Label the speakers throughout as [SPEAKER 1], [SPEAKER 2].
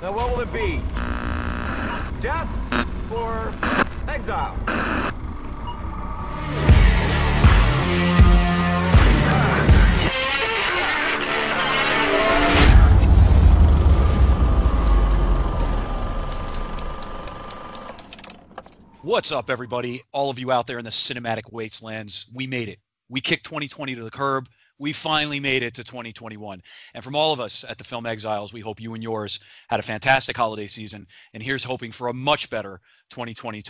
[SPEAKER 1] Now what will it be? Death or exile?
[SPEAKER 2] What's up, everybody? All of you out there in the cinematic wastelands, we made it. We kicked 2020 to the curb. We finally made it to 2021. And from all of us at the Film Exiles, we hope you and yours had a fantastic holiday season. And here's hoping for a much better 2020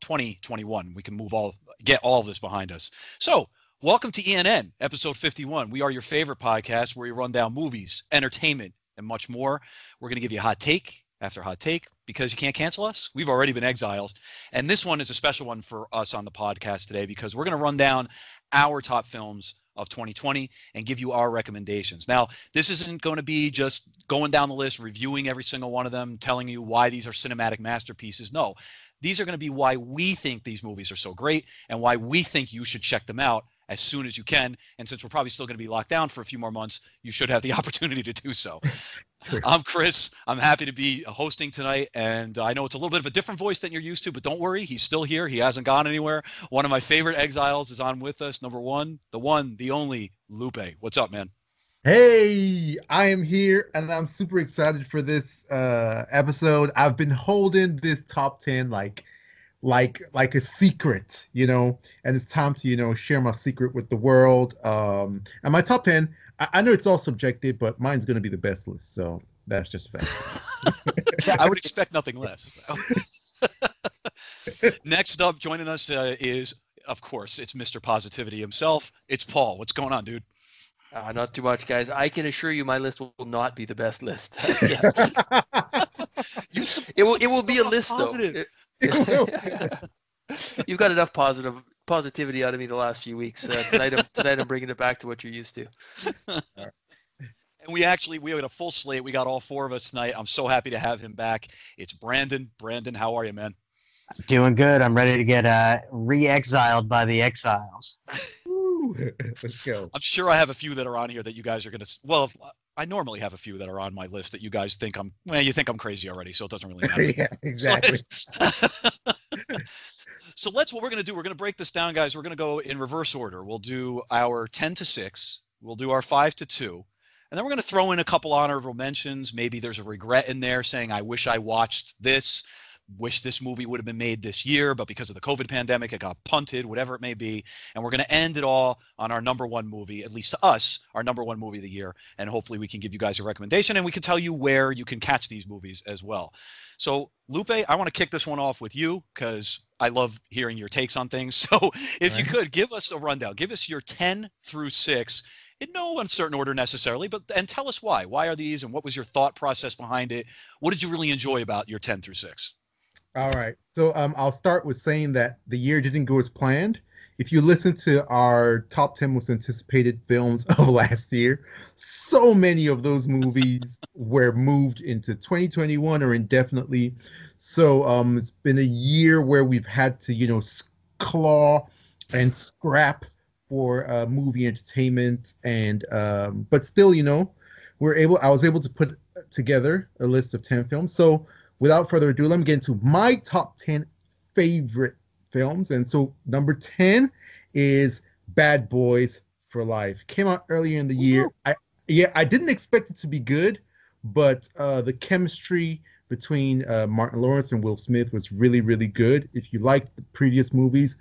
[SPEAKER 2] 2021. We can move all get all of this behind us. So, welcome to ENN, episode 51. We are your favorite podcast where we run down movies, entertainment, and much more. We're going to give you a hot take after hot take because you can't cancel us. We've already been exiles. And this one is a special one for us on the podcast today because we're going to run down our top films of 2020 and give you our recommendations. Now, this isn't going to be just going down the list, reviewing every single one of them, telling you why these are cinematic masterpieces. No, these are going to be why we think these movies are so great and why we think you should check them out as soon as you can. And since we're probably still going to be locked down for a few more months, you should have the opportunity to do so. I'm Chris. I'm happy to be hosting tonight. And I know it's a little bit of a different voice than you're used to, but don't worry. He's still here. He hasn't gone anywhere. One of my favorite exiles is on with us. Number one, the one, the only Lupe. What's up, man?
[SPEAKER 3] Hey, I am here and I'm super excited for this uh, episode. I've been holding this top 10 like like like a secret, you know, and it's time to, you know, share my secret with the world. Um and my top 10 I, I know it's all subjective, but mine's going to be the best list. So that's just fact.
[SPEAKER 2] I would expect nothing less. Next up, joining us uh, is, of course, it's Mr. Positivity himself. It's Paul. What's going on, dude?
[SPEAKER 4] Uh, not too much, guys. I can assure you, my list will not be the best list. it will. It will be a list, positive. though. It, you've got enough positive positivity out of me the last few weeks. Uh, tonight, I'm, tonight I'm bringing it back to what you're used to.
[SPEAKER 2] And we actually we had a full slate. We got all four of us tonight. I'm so happy to have him back. It's Brandon. Brandon, how are you, man?
[SPEAKER 5] Doing good. I'm ready to get uh, re-exiled by the exiles.
[SPEAKER 3] Let's go.
[SPEAKER 2] I'm sure I have a few that are on here that you guys are gonna. Well, I normally have a few that are on my list that you guys think I'm. Well, you think I'm crazy already, so it doesn't really matter.
[SPEAKER 3] yeah, exactly.
[SPEAKER 2] So, so let's. What we're gonna do? We're gonna break this down, guys. We're gonna go in reverse order. We'll do our ten to six. We'll do our five to two. And then we're going to throw in a couple honorable mentions. Maybe there's a regret in there saying, I wish I watched this, wish this movie would have been made this year, but because of the COVID pandemic, it got punted, whatever it may be. And we're going to end it all on our number one movie, at least to us, our number one movie of the year. And hopefully we can give you guys a recommendation and we can tell you where you can catch these movies as well. So, Lupe, I want to kick this one off with you because I love hearing your takes on things. So, if right. you could give us a rundown, give us your 10 through 6 in no uncertain order necessarily, but and tell us why. Why are these, and what was your thought process behind it? What did you really enjoy about your ten through six?
[SPEAKER 3] All right, so um, I'll start with saying that the year didn't go as planned. If you listen to our top ten most anticipated films of last year, so many of those movies were moved into 2021 or indefinitely. So um, it's been a year where we've had to, you know, claw and scrap for uh, movie entertainment and um, but still you know we're able i was able to put together a list of 10 films so without further ado let me get into my top 10 favorite films. And so number 10 is bad boys for life. Came out earlier in the year. I yeah i didn't expect it to be good but uh, the chemistry between uh, martin lawrence and will smith was really really good. If you liked the previous movies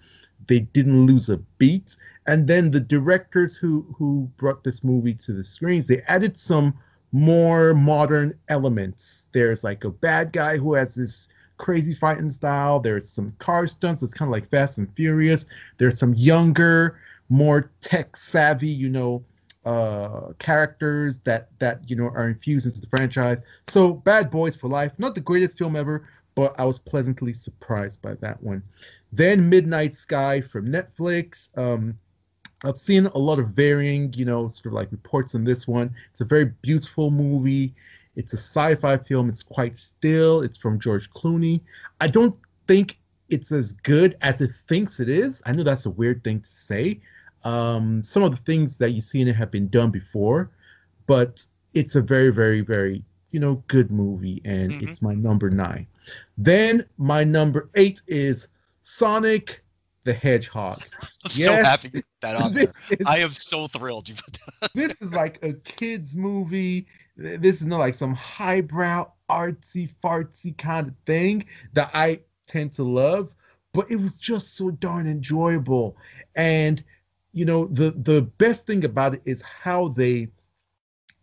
[SPEAKER 3] they didn't lose a beat. And then the directors who who brought this movie to the screens, they added some more modern elements. There's like a bad guy who has this crazy fighting style. There's some car stunts. It's kind of like Fast and Furious. There's some younger, more tech savvy, you know, uh, characters that that you know are infused into the franchise. So Bad Boys for Life, not the greatest film ever, but I was pleasantly surprised by that one. Then Midnight Sky from Netflix. Um, I've seen a lot of varying, you know, sort of like reports on this one. It's a very beautiful movie. It's a sci-fi film. It's quite still. It's from George Clooney. I don't think it's as good as it thinks it is. I know that's a weird thing to say. Um, some of the things that you see in it have been done before, but it's a very, very, very you know, good movie, and
[SPEAKER 2] Mhm.
[SPEAKER 3] it's my number nine. Then my number eight is Sonic the Hedgehog.
[SPEAKER 2] I'm so happy that on there.
[SPEAKER 3] Is-
[SPEAKER 2] I am so thrilled you put that.
[SPEAKER 3] this is like a kids movie. This is not like some highbrow, artsy, fartsy kind of thing that I tend to love. But it was just so darn enjoyable. And you know, the the best thing about it is how they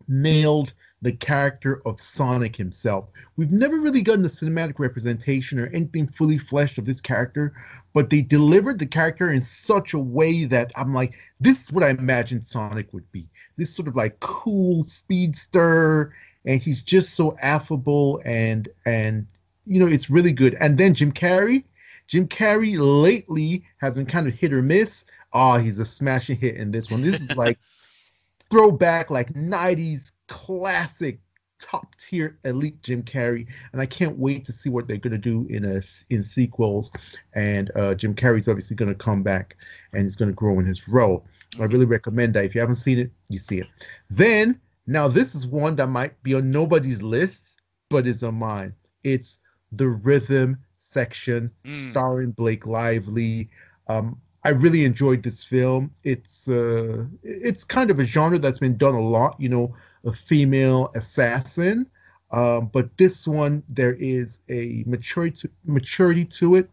[SPEAKER 3] nailed the character of Sonic himself. We've never really gotten a cinematic representation or anything fully fleshed of this character, but they delivered the character in such a way that I'm like, this is what I imagined Sonic would be. This sort of like cool speedster, and he's just so affable and and you know it's really good. And then Jim Carrey, Jim Carrey lately has been kind of hit or miss. Oh, he's a smashing hit in this one. This is like throwback, like '90s classic, top tier elite Jim Carrey, and I can't wait to see what they're gonna do in a in sequels. And uh, Jim Carrey's obviously gonna come back and he's gonna grow in his role. I really recommend that. If you haven't seen it, you see it. Then now this is one that might be on nobody's list, but is on mine. It's the rhythm section,
[SPEAKER 2] Mm.
[SPEAKER 3] starring Blake Lively. Um, I really enjoyed this film. It's uh, it's kind of a genre that's been done a lot. You know, a female assassin. Um, but this one, there is a maturity maturity to it.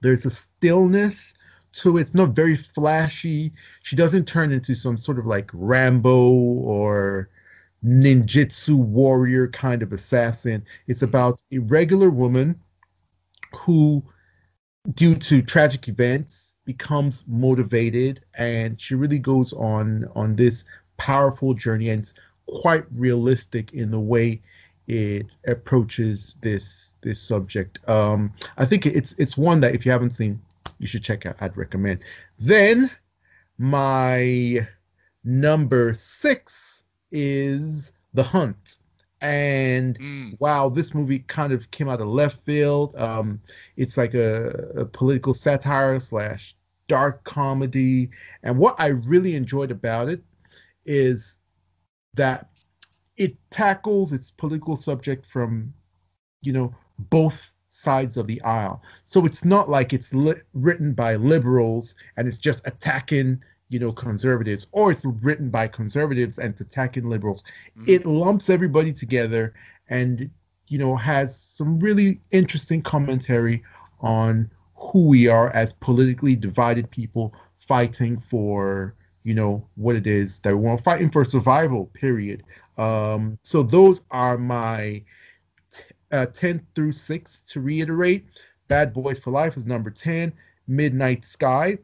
[SPEAKER 3] There's a stillness to it. It's not very flashy. She doesn't turn into some sort of like Rambo or ninjutsu warrior kind of assassin. It's about a regular woman who, due to tragic events, becomes motivated, and she really goes on on this powerful journey, and quite realistic in the way it approaches this this subject. Um, I think it's it's one that if you haven't seen, you should check out. I'd recommend. Then my number six is The Hunt. And
[SPEAKER 2] Mm.
[SPEAKER 3] wow, this movie kind of came out of left field. Um, it's like a, a political satire slash dark comedy. And what I really enjoyed about it is that it tackles its political subject from, you know, both sides of the aisle. So it's not like it's li- written by liberals and it's just attacking, you know, conservatives, or it's written by conservatives and it's attacking liberals.
[SPEAKER 2] Mhm.
[SPEAKER 3] It lumps everybody together and, you know, has some really interesting commentary on who we are as politically divided people fighting for, you know, what it is that we want, fighting for survival, period. Um, so those are my t- uh, 10 through 6 to reiterate. Bad Boys for Life is number 10. Midnight Sky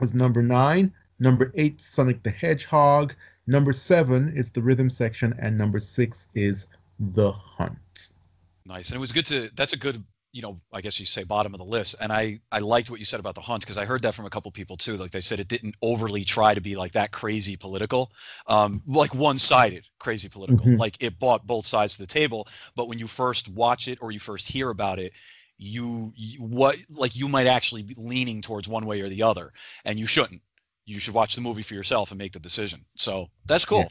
[SPEAKER 3] was number 9. Number 8, Sonic the Hedgehog. Number 7 is the rhythm section. And number 6 is The Hunt.
[SPEAKER 2] Nice. And it was good to that's a good, you know, I guess you say bottom of the list. And I I liked what you said about the hunt because I heard that from a couple people too. Like they said it didn't overly try to be like that crazy political. Um like one-sided crazy political.
[SPEAKER 3] Mhm.
[SPEAKER 2] Like it bought both sides of the table, but when you first watch it or you first hear about it, you, you what like you might actually be leaning towards one way or the other and you shouldn't. You should watch the movie for yourself and make the decision. So, that's cool.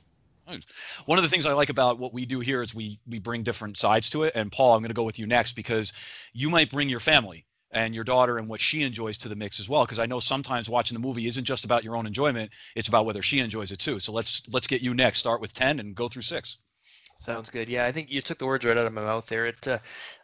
[SPEAKER 2] One of the things I like about what we do here is we we bring different sides to it. And Paul, I'm going to go with you next because you might bring your family and your daughter and what she enjoys to the mix as well. Because I know sometimes watching the movie isn't just about your own enjoyment; it's about whether she enjoys it too. So let's let's get you next. Start with ten and go through six.
[SPEAKER 4] Sounds good. Yeah, I think you took the words right out of my mouth there. It, uh,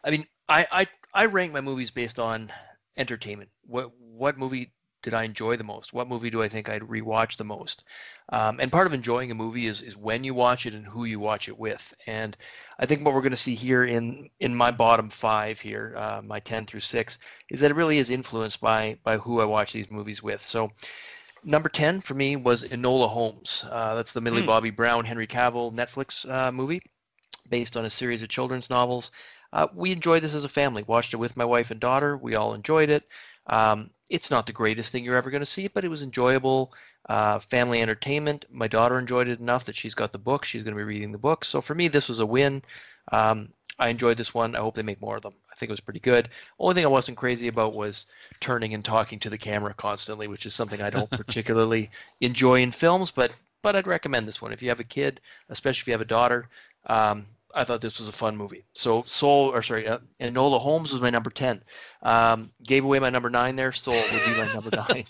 [SPEAKER 4] I mean, I, I I rank my movies based on entertainment. What what movie did I enjoy the most? What movie do I think I'd rewatch the most? Um, and part of enjoying a movie is is when you watch it and who you watch it with. And I think what we're going to see here in in my bottom five here, uh, my ten through six, is that it really is influenced by by who I watch these movies with. So. Number 10 for me was Enola Holmes. Uh, that's the Millie
[SPEAKER 2] Hmm.
[SPEAKER 4] Bobby Brown, Henry Cavill Netflix uh, movie based on a series of children's novels. Uh, we enjoyed this as a family. Watched it with my wife and daughter. We all enjoyed it. Um, it's not the greatest thing you're ever going to see, but it was enjoyable. Uh, family entertainment. My daughter enjoyed it enough that she's got the book. She's going to be reading the book. So for me, this was a win. Um, I enjoyed this one. I hope they make more of them. I think it was pretty good. Only thing I wasn't crazy about was turning and talking to the camera constantly, which is something I don't particularly enjoy in films. But but I'd recommend this one if you have a kid, especially if you have a daughter. Um, I thought this was a fun movie. So Soul, or sorry, uh, Enola Holmes was my number ten. Um, gave away my number nine there. Soul would be my number nine.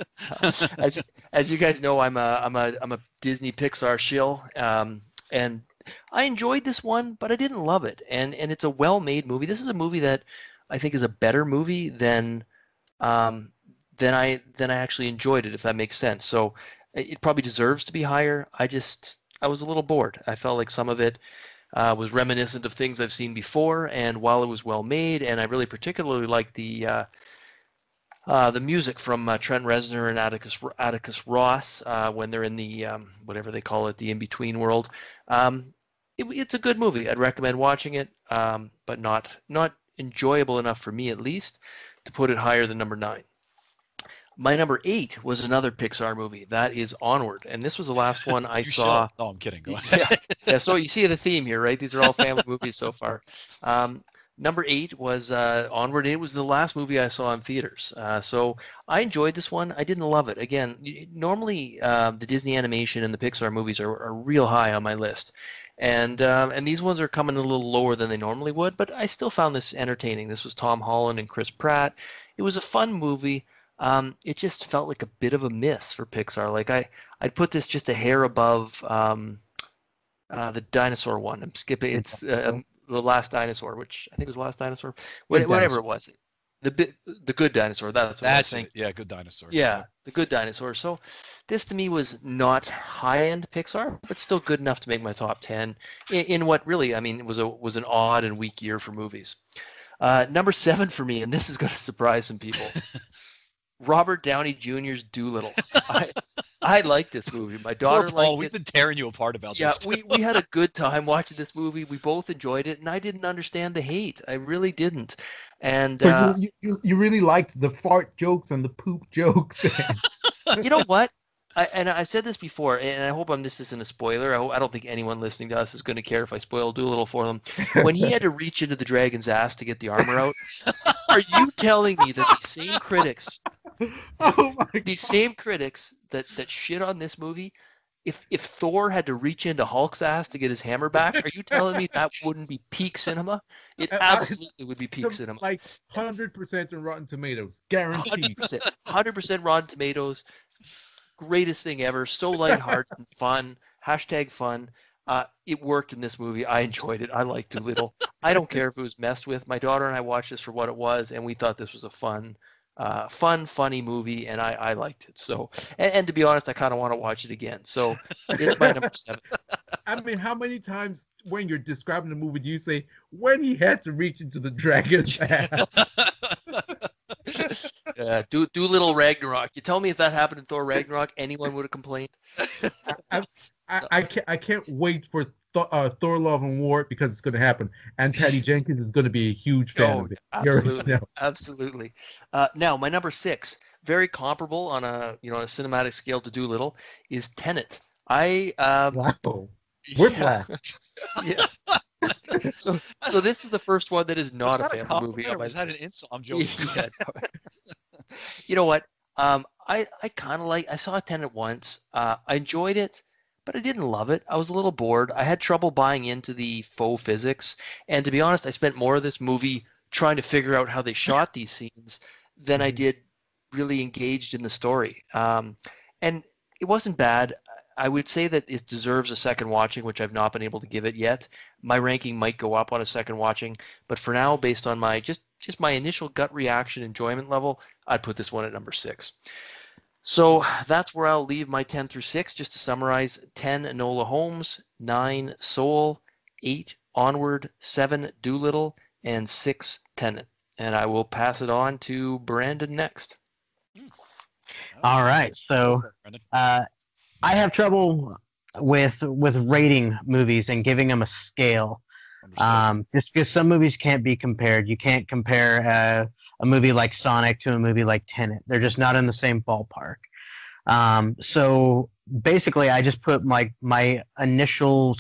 [SPEAKER 4] as as you guys know, I'm a I'm a I'm a Disney Pixar shill, um, and I enjoyed this one, but I didn't love it. And and it's a well-made movie. This is a movie that I think is a better movie than um, than I than I actually enjoyed it. If that makes sense. So it probably deserves to be higher. I just I was a little bored. I felt like some of it uh, was reminiscent of things I've seen before, and while it was well made, and I really particularly liked the uh, uh, the music from uh, Trent Reznor and Atticus Atticus Ross uh, when they're in the um, whatever they call it, the in between world. Um, it, it's a good movie. I'd recommend watching it, um, but not not enjoyable enough for me at least to put it higher than number nine. My number eight was another Pixar movie. That is Onward, and this was the last one I saw.
[SPEAKER 2] Should. No, I'm kidding. Go ahead.
[SPEAKER 4] yeah, yeah. So you see the theme here, right? These are all family movies so far. Um, number eight was uh, Onward. It was the last movie I saw in theaters. Uh, so I enjoyed this one. I didn't love it. Again, normally uh, the Disney animation and the Pixar movies are, are real high on my list. And um, and these ones are coming a little lower than they normally would, but I still found this entertaining. This was Tom Holland and Chris Pratt. It was a fun movie. Um, it just felt like a bit of a miss for Pixar. Like I, I'd put this just a hair above um, uh, the dinosaur one. I'm skipping. It's uh, the last dinosaur, which I think was the last dinosaur. What, whatever dinosaur. it was, the bit, the good dinosaur. That's what
[SPEAKER 2] that's
[SPEAKER 4] I think.
[SPEAKER 2] Yeah, good dinosaur.
[SPEAKER 4] Yeah, the good dinosaur. So this to me was not high end Pixar, but still good enough to make my top ten in, in what really I mean was a was an odd and weak year for movies. Uh, number seven for me, and this is going to surprise some people. Robert Downey Jr.'s Dolittle. I, I like this movie. My daughter
[SPEAKER 2] Poor Paul,
[SPEAKER 4] liked
[SPEAKER 2] we've
[SPEAKER 4] it.
[SPEAKER 2] been tearing you apart about
[SPEAKER 4] Yeah,
[SPEAKER 2] this.
[SPEAKER 4] we, we had a good time watching this movie. We both enjoyed it, and I didn't understand the hate. I really didn't. And
[SPEAKER 3] So
[SPEAKER 4] uh,
[SPEAKER 3] you, you you really liked the fart jokes and the poop jokes.
[SPEAKER 4] you know what? I, and I said this before, and I hope I'm, this isn't a spoiler. I, I don't think anyone listening to us is going to care if I spoil Dolittle for them. When he had to reach into the dragon's ass to get the armor out, are you telling me that the same critics,
[SPEAKER 3] oh my
[SPEAKER 4] these same critics that that shit on this movie, if if Thor had to reach into Hulk's ass to get his hammer back, are you telling me that wouldn't be peak cinema? It absolutely would be peak cinema.
[SPEAKER 3] Like hundred percent on Rotten Tomatoes, guaranteed.
[SPEAKER 4] hundred percent Rotten Tomatoes. Greatest thing ever. So lighthearted and fun. Hashtag fun. Uh, it worked in this movie. I enjoyed it. I liked Dolittle. I don't care if it was messed with. My daughter and I watched this for what it was, and we thought this was a fun, uh, fun, funny movie, and I, I liked it. So, and, and to be honest, I kind of want to watch it again. So, it's my number seven.
[SPEAKER 3] I mean, how many times when you're describing the movie do you say when he had to reach into the dragon's ass?
[SPEAKER 4] Uh, do little Ragnarok. You tell me if that happened in Thor Ragnarok, anyone would have complained.
[SPEAKER 3] I, I can't I can't wait for Th- uh, Thor: Love and War because it's going to happen, and Patty Jenkins is going to be a huge fan
[SPEAKER 4] Oh,
[SPEAKER 3] of it. You already
[SPEAKER 4] absolutely,
[SPEAKER 3] know.
[SPEAKER 4] absolutely. Uh, now, my number six, very comparable on a you know a cinematic scale to Dolittle, is Tenet. I um,
[SPEAKER 3] Wow, Whiplash.
[SPEAKER 4] yeah. so so this is the first one that is not
[SPEAKER 2] Was
[SPEAKER 4] a
[SPEAKER 2] that
[SPEAKER 4] family
[SPEAKER 2] compliment
[SPEAKER 4] movie.
[SPEAKER 2] or
[SPEAKER 4] on
[SPEAKER 2] Was that an insult? I'm joking.
[SPEAKER 4] Yeah, no. you know what? Um, I I kind of like. I saw Tenet once. Uh, I enjoyed it, but I didn't love it. I was a little bored. I had trouble buying into the faux physics, and to be honest, I spent more of this movie trying to figure out how they shot these scenes than I
[SPEAKER 3] Mhm.
[SPEAKER 4] did really engaged in the story. Um, and it wasn't bad. I would say that it deserves a second watching, which I've not been able to give it yet. My ranking might go up on a second watching, but for now, based on my just just my initial gut reaction enjoyment level, I'd put this one at number six. So that's where I'll leave my 10 through 6. Just to summarize 10 Enola Holmes, 9 Soul, 8 Onward, 7 Dolittle, and 6 Tenet. And I will pass it on to Brandon next.
[SPEAKER 5] All right, so- Uh, I have trouble with with rating movies and giving them a scale. Um, just because some movies can't be compared. You can't compare uh, a movie like Sonic to a movie like Tenet. They're just not in the same ballpark. Um, so basically, I just put my my initial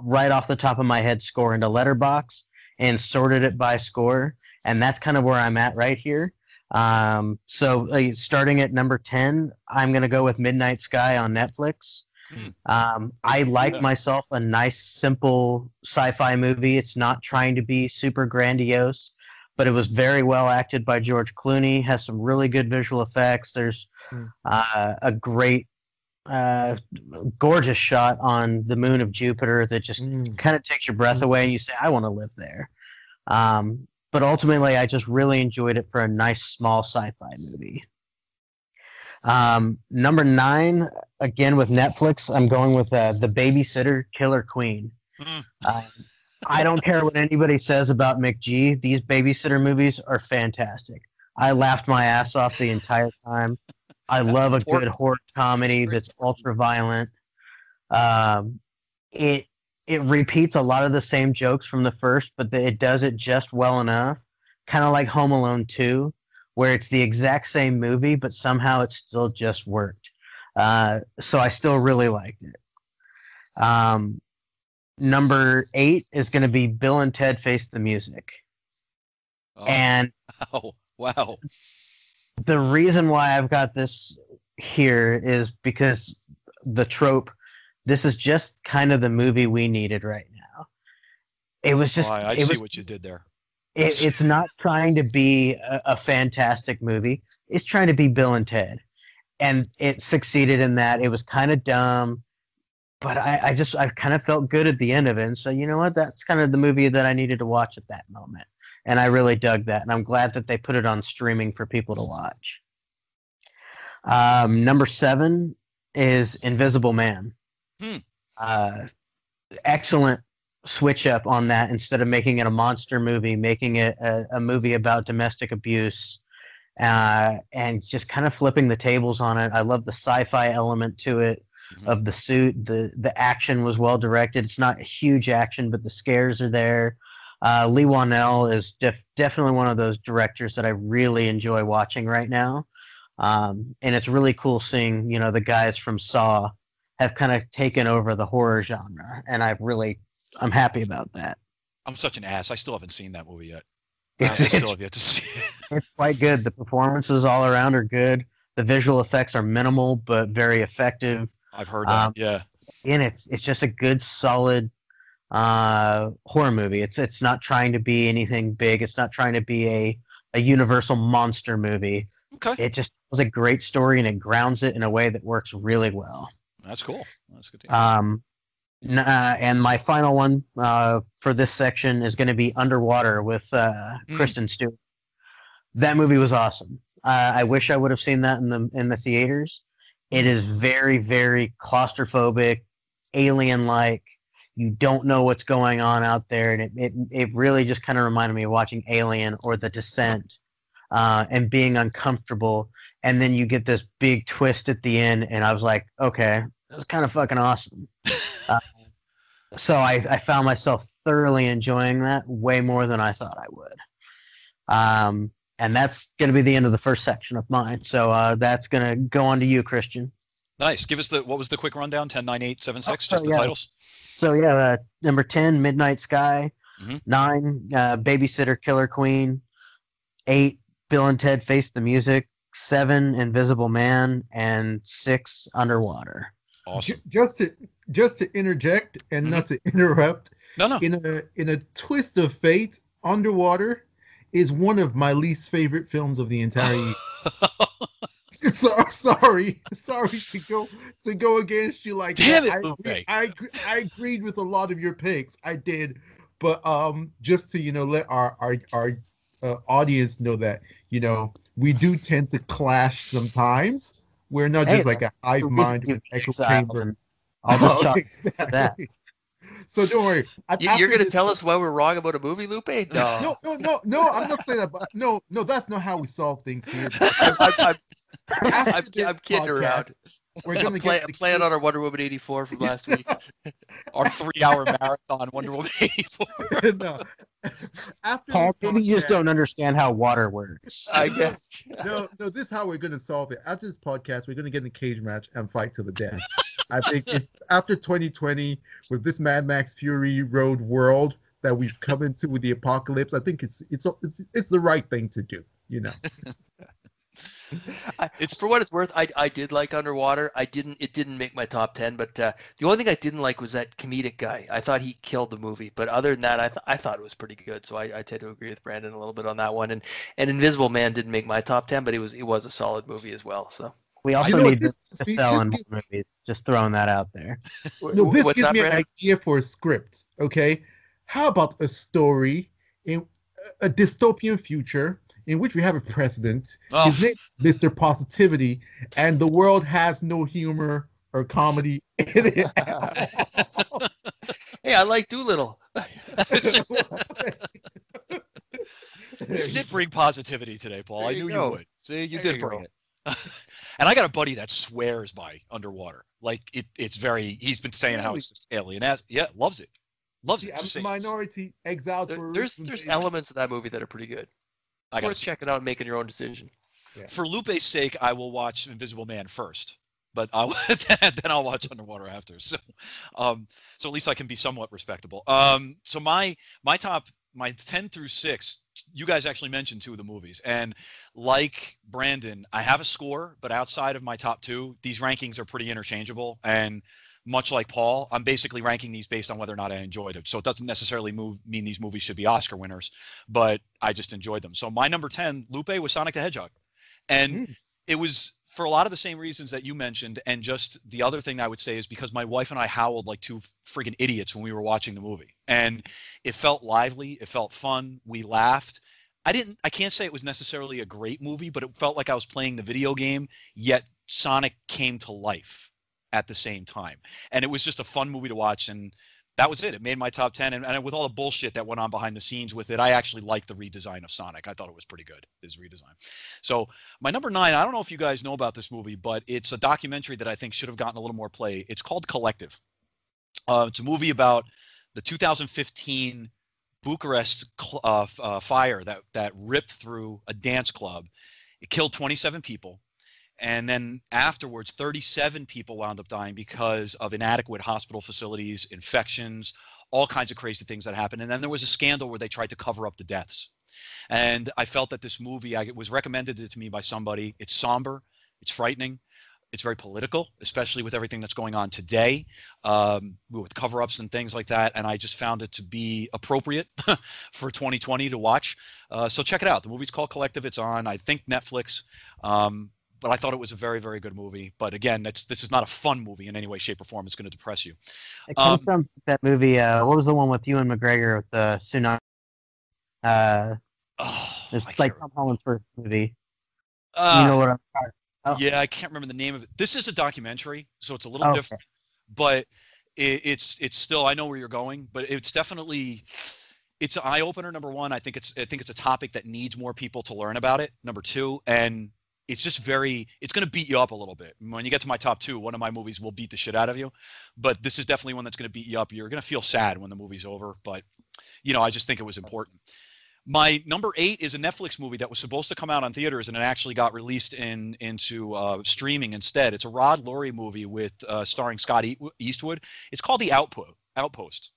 [SPEAKER 5] right off the top of my head score into Letterboxd and sorted it by score, and that's kind of where I'm at right here. Um, so uh, starting at number ten, I'm gonna go with Midnight Sky on Netflix.
[SPEAKER 2] Hmm.
[SPEAKER 5] Um, I like myself a nice, simple sci-fi movie. It's not trying to be super grandiose, but it was very well acted by George Clooney. Has some really good visual effects. There's
[SPEAKER 3] Hmm.
[SPEAKER 5] uh, a great, uh, gorgeous shot on the moon of Jupiter that just
[SPEAKER 3] Mm.
[SPEAKER 5] kind of takes your breath away and you say i want to live there um, but ultimately i just really enjoyed it for a nice small sci-fi movie um, number nine again with netflix i'm going with uh, the babysitter killer queen
[SPEAKER 2] Hmm.
[SPEAKER 5] I don't care what anybody says about McG these babysitter movies are fantastic i laughed my ass off the entire time i love a good horror comedy that's ultra violent um, it it repeats a lot of the same jokes from the first, but the, it does it just well enough. Kind of like Home Alone 2, where it's the exact same movie, but somehow it still just worked. Uh, so I still really liked it. Um, number eight is going to be Bill and Ted Face the Music.
[SPEAKER 2] Oh,
[SPEAKER 5] And
[SPEAKER 2] wow. Oh, wow.
[SPEAKER 5] the reason why I've got this here is because the trope. This is just kind of the movie we needed right now. It was just.
[SPEAKER 2] Oh, I, I see
[SPEAKER 5] was,
[SPEAKER 2] what you did there.
[SPEAKER 5] it, it's not trying to be a, a fantastic movie. It's trying to be Bill and Ted, and it succeeded in that. It was kind of dumb, but I, I just I kind of felt good at the end of it. And so you know what? That's kind of the movie that I needed to watch at that moment, and I really dug that. And I'm glad that they put it on streaming for people to watch. Um, number seven is Invisible Man.
[SPEAKER 2] Hmm.
[SPEAKER 5] Uh, excellent switch up on that instead of making it a monster movie, making it a, a movie about domestic abuse, uh, and just kind of flipping the tables on it. I love the sci-fi element to it
[SPEAKER 2] Mhm.
[SPEAKER 5] of the suit. the The action was well directed. It's not a huge action, but the scares are there. Uh, Leigh Whannell is def- definitely one of those directors that I really enjoy watching right now. Um, and it's really cool seeing you know the guys from Saw have kind of taken over the horror genre, and I really I'm happy about that.
[SPEAKER 2] I'm such an ass. I still haven't seen that movie yet. I still
[SPEAKER 5] it's,
[SPEAKER 2] have yet to see it.
[SPEAKER 5] it's quite good. The performances all around are good. The visual effects are minimal but very effective.
[SPEAKER 2] I've heard that.
[SPEAKER 5] Um,
[SPEAKER 2] yeah.
[SPEAKER 5] And it's it's just a good, solid uh, horror movie. It's it's not trying to be anything big. It's not trying to be a a universal monster movie.
[SPEAKER 2] Okay.
[SPEAKER 5] It just was a great story and it grounds it in a way that works really well.
[SPEAKER 2] That's cool. That's good. To hear.
[SPEAKER 5] Um, uh, and my final one uh, for this section is going to be Underwater with uh,
[SPEAKER 2] Mm.
[SPEAKER 5] Kristen Stewart. That movie was awesome. Uh, I wish I would have seen that in the in the theaters. It is very very claustrophobic, alien like. You don't know what's going on out there, and it it, it really just kind of reminded me of watching Alien or The Descent, uh, and being uncomfortable. And then you get this big twist at the end, and I was like, okay, that's kind of fucking awesome. Uh, so I, I found myself thoroughly enjoying that way more than I thought I would. Um, and that's going to be the end of the first section of mine. So uh, that's going to go on to you, Christian.
[SPEAKER 2] nice. Give us the what was the quick rundown? 10, 9, 8, 7, 6,
[SPEAKER 5] Oh,
[SPEAKER 2] just the
[SPEAKER 5] yeah.
[SPEAKER 2] titles.
[SPEAKER 5] So yeah, uh, number ten, Midnight Sky.
[SPEAKER 2] Mhm.
[SPEAKER 5] Nine, uh, Babysitter Killer Queen. Eight, Bill and Ted Face the Music. Seven, Invisible Man, and six, Underwater.
[SPEAKER 2] Awesome.
[SPEAKER 3] Ju- Just to just to interject and not to interrupt,
[SPEAKER 2] No, no.
[SPEAKER 3] in a in a twist of fate, Underwater is one of my least favorite films of the entire year. so, sorry, sorry to go to go against you like
[SPEAKER 2] Damn
[SPEAKER 3] that.
[SPEAKER 2] it,
[SPEAKER 3] I,
[SPEAKER 2] Lupe.
[SPEAKER 3] agree- I I agreed with a lot of your picks. I did, but um, just to you know let our our our uh, audience know that you know we do tend to clash sometimes. We're not
[SPEAKER 5] Hey,
[SPEAKER 3] just like a hive mind,
[SPEAKER 5] You
[SPEAKER 3] an echo
[SPEAKER 5] exiled,
[SPEAKER 3] chamber.
[SPEAKER 5] I'll just
[SPEAKER 3] Oh,
[SPEAKER 5] chalk
[SPEAKER 3] exactly.
[SPEAKER 5] that.
[SPEAKER 3] So don't worry.
[SPEAKER 4] You, you're going to tell us why we're wrong about a movie, Lupe? No.
[SPEAKER 3] No, no, no, no. I'm not saying that, but no, no. That's not how we solve things here.
[SPEAKER 4] I'm, I'm, I'm, I'm kidding around.
[SPEAKER 3] We're
[SPEAKER 4] I'm,
[SPEAKER 3] gonna
[SPEAKER 4] play,
[SPEAKER 3] get
[SPEAKER 4] I'm playing on our Wonder Woman 84 from last week.
[SPEAKER 2] Our three-hour marathon Wonder Woman 84.
[SPEAKER 3] no. After
[SPEAKER 5] Paul,
[SPEAKER 3] this
[SPEAKER 5] maybe you just don't understand how water works.
[SPEAKER 4] I guess.
[SPEAKER 3] No, no. This is how we're gonna solve it. After this podcast, we're gonna get in a cage match and fight to the death. I think it's after 2020 with this Mad Max Fury Road world that we've come into with the apocalypse. I think it's it's it's, it's the right thing to do. You know.
[SPEAKER 2] It's-
[SPEAKER 4] for what it's worth, I, I did like Underwater. I didn't. It didn't make my top ten, but uh, the only thing I didn't like was that comedic guy. I thought he killed the movie. But other than that, I, th- I thought it was pretty good. So I, I tend to agree with Brandon a little bit on that one. And and Invisible Man didn't make my top ten, but it was it was a solid movie as well. So
[SPEAKER 5] We also need
[SPEAKER 3] this-
[SPEAKER 5] this to
[SPEAKER 3] this
[SPEAKER 5] sell in
[SPEAKER 3] gives-
[SPEAKER 5] movies. Just throwing that out there.
[SPEAKER 3] No, this
[SPEAKER 4] what's
[SPEAKER 3] gives
[SPEAKER 4] that,
[SPEAKER 3] me an idea for a script. Okay, how about a story in a dystopian future in which we have a president,
[SPEAKER 2] Oh,
[SPEAKER 3] his name is Mr. Positivity, and the world has no humor or comedy in it.
[SPEAKER 4] hey, I like Dolittle.
[SPEAKER 2] you did bring positivity today, Paul.
[SPEAKER 4] There
[SPEAKER 2] I knew
[SPEAKER 4] go.
[SPEAKER 2] you would. See, you
[SPEAKER 4] There
[SPEAKER 2] did
[SPEAKER 4] you
[SPEAKER 2] bring
[SPEAKER 4] go.
[SPEAKER 2] it. and I got a buddy that swears by underwater. Like it, it's very. He's been saying how
[SPEAKER 3] Really?
[SPEAKER 2] it's just alien. as- Yeah, loves it. Loves
[SPEAKER 3] See,
[SPEAKER 2] it.
[SPEAKER 3] I'm
[SPEAKER 2] Just
[SPEAKER 3] a
[SPEAKER 2] saying it's-
[SPEAKER 3] minority exiled
[SPEAKER 4] There- there's there's
[SPEAKER 3] baby.
[SPEAKER 4] elements of that movie that are pretty good.
[SPEAKER 2] I got
[SPEAKER 4] Worth checking out and making your own decision.
[SPEAKER 2] For Lupe's sake, I will watch Invisible Man first, but I'll then I'll watch Underwater after. So, um, so at least I can be somewhat respectable. Um, so my my top my ten through six, you guys actually mentioned two of the movies, and like Brandon, I have a score, but outside of my top two, these rankings are pretty interchangeable and. Much like Paul, I'm basically ranking these based on whether or not I enjoyed it. So it doesn't necessarily move, mean these movies should be Oscar winners, but I just enjoyed them. So my number 10, Lupe, was Sonic the Hedgehog. And it was for a lot of the same reasons that you mentioned. And just the other thing I would say is because my wife and I howled like two friggin' idiots when we were watching the movie. And it felt lively, it felt fun, we laughed. I didn't I can't say it was necessarily a great movie, but it felt like I was playing the video game, yet Sonic came to life at the same time. And it was just a fun movie to watch and that was it. It made my top 10. And, and with all the bullshit that went on behind the scenes with it, I actually liked the redesign of Sonic. I thought it was pretty good, his redesign. So, my number nine, I don't know if you guys know about this movie, but it's a documentary that I think should have gotten a little more play. It's called Collective. Uh, it's a movie about the 2015 Bucharest cl- uh, uh, fire that, that ripped through a dance club. It killed 27 people. And then afterwards, 37 people wound up dying because of inadequate hospital facilities, infections, all kinds of crazy things that happened. And then there was a scandal where they tried to cover up the deaths. And I felt that this movie, I, it was recommended to me by somebody. It's somber, it's frightening, it's very political, especially with everything that's going on today, um, with cover ups and things like that. And I just found it to be appropriate for 2020 to watch. Uh, so check it out. The movie's called Collective. It's on, I think, Netflix. Um, but I thought it was a very, very good movie. But again, that's this is not a fun movie in any way, shape, or form. It's going to depress you.
[SPEAKER 5] It comes
[SPEAKER 2] Um,
[SPEAKER 5] from that movie. Uh, what was the one with Ewan McGregor with the tsunami? Uh,
[SPEAKER 2] Oh,
[SPEAKER 5] it's like Tom Holland's first movie.
[SPEAKER 2] remember.
[SPEAKER 5] you know what I'm talking Oh.
[SPEAKER 2] Yeah, I can't remember the name of it. This is a documentary, so it's a little
[SPEAKER 5] Okay.
[SPEAKER 2] different, but it, it's it's still. I know where you're going, but it's definitely it's an eye opener. Number one, I think it's I think it's a topic that needs more people to learn about it. Number two, and it's just very it's going to beat you up a little bit. When you get to my top two, one of my movies will beat the shit out of you, but this is definitely one that's going to beat you up. You're going to feel sad when the movie's over, but you know I just think it was important. My number eight is a Netflix movie that was supposed to come out on theaters and it actually got released in into uh, streaming instead. It's a Rod Lurie movie with uh, starring Scott Eastwood. It's called The Outpost. Outpost.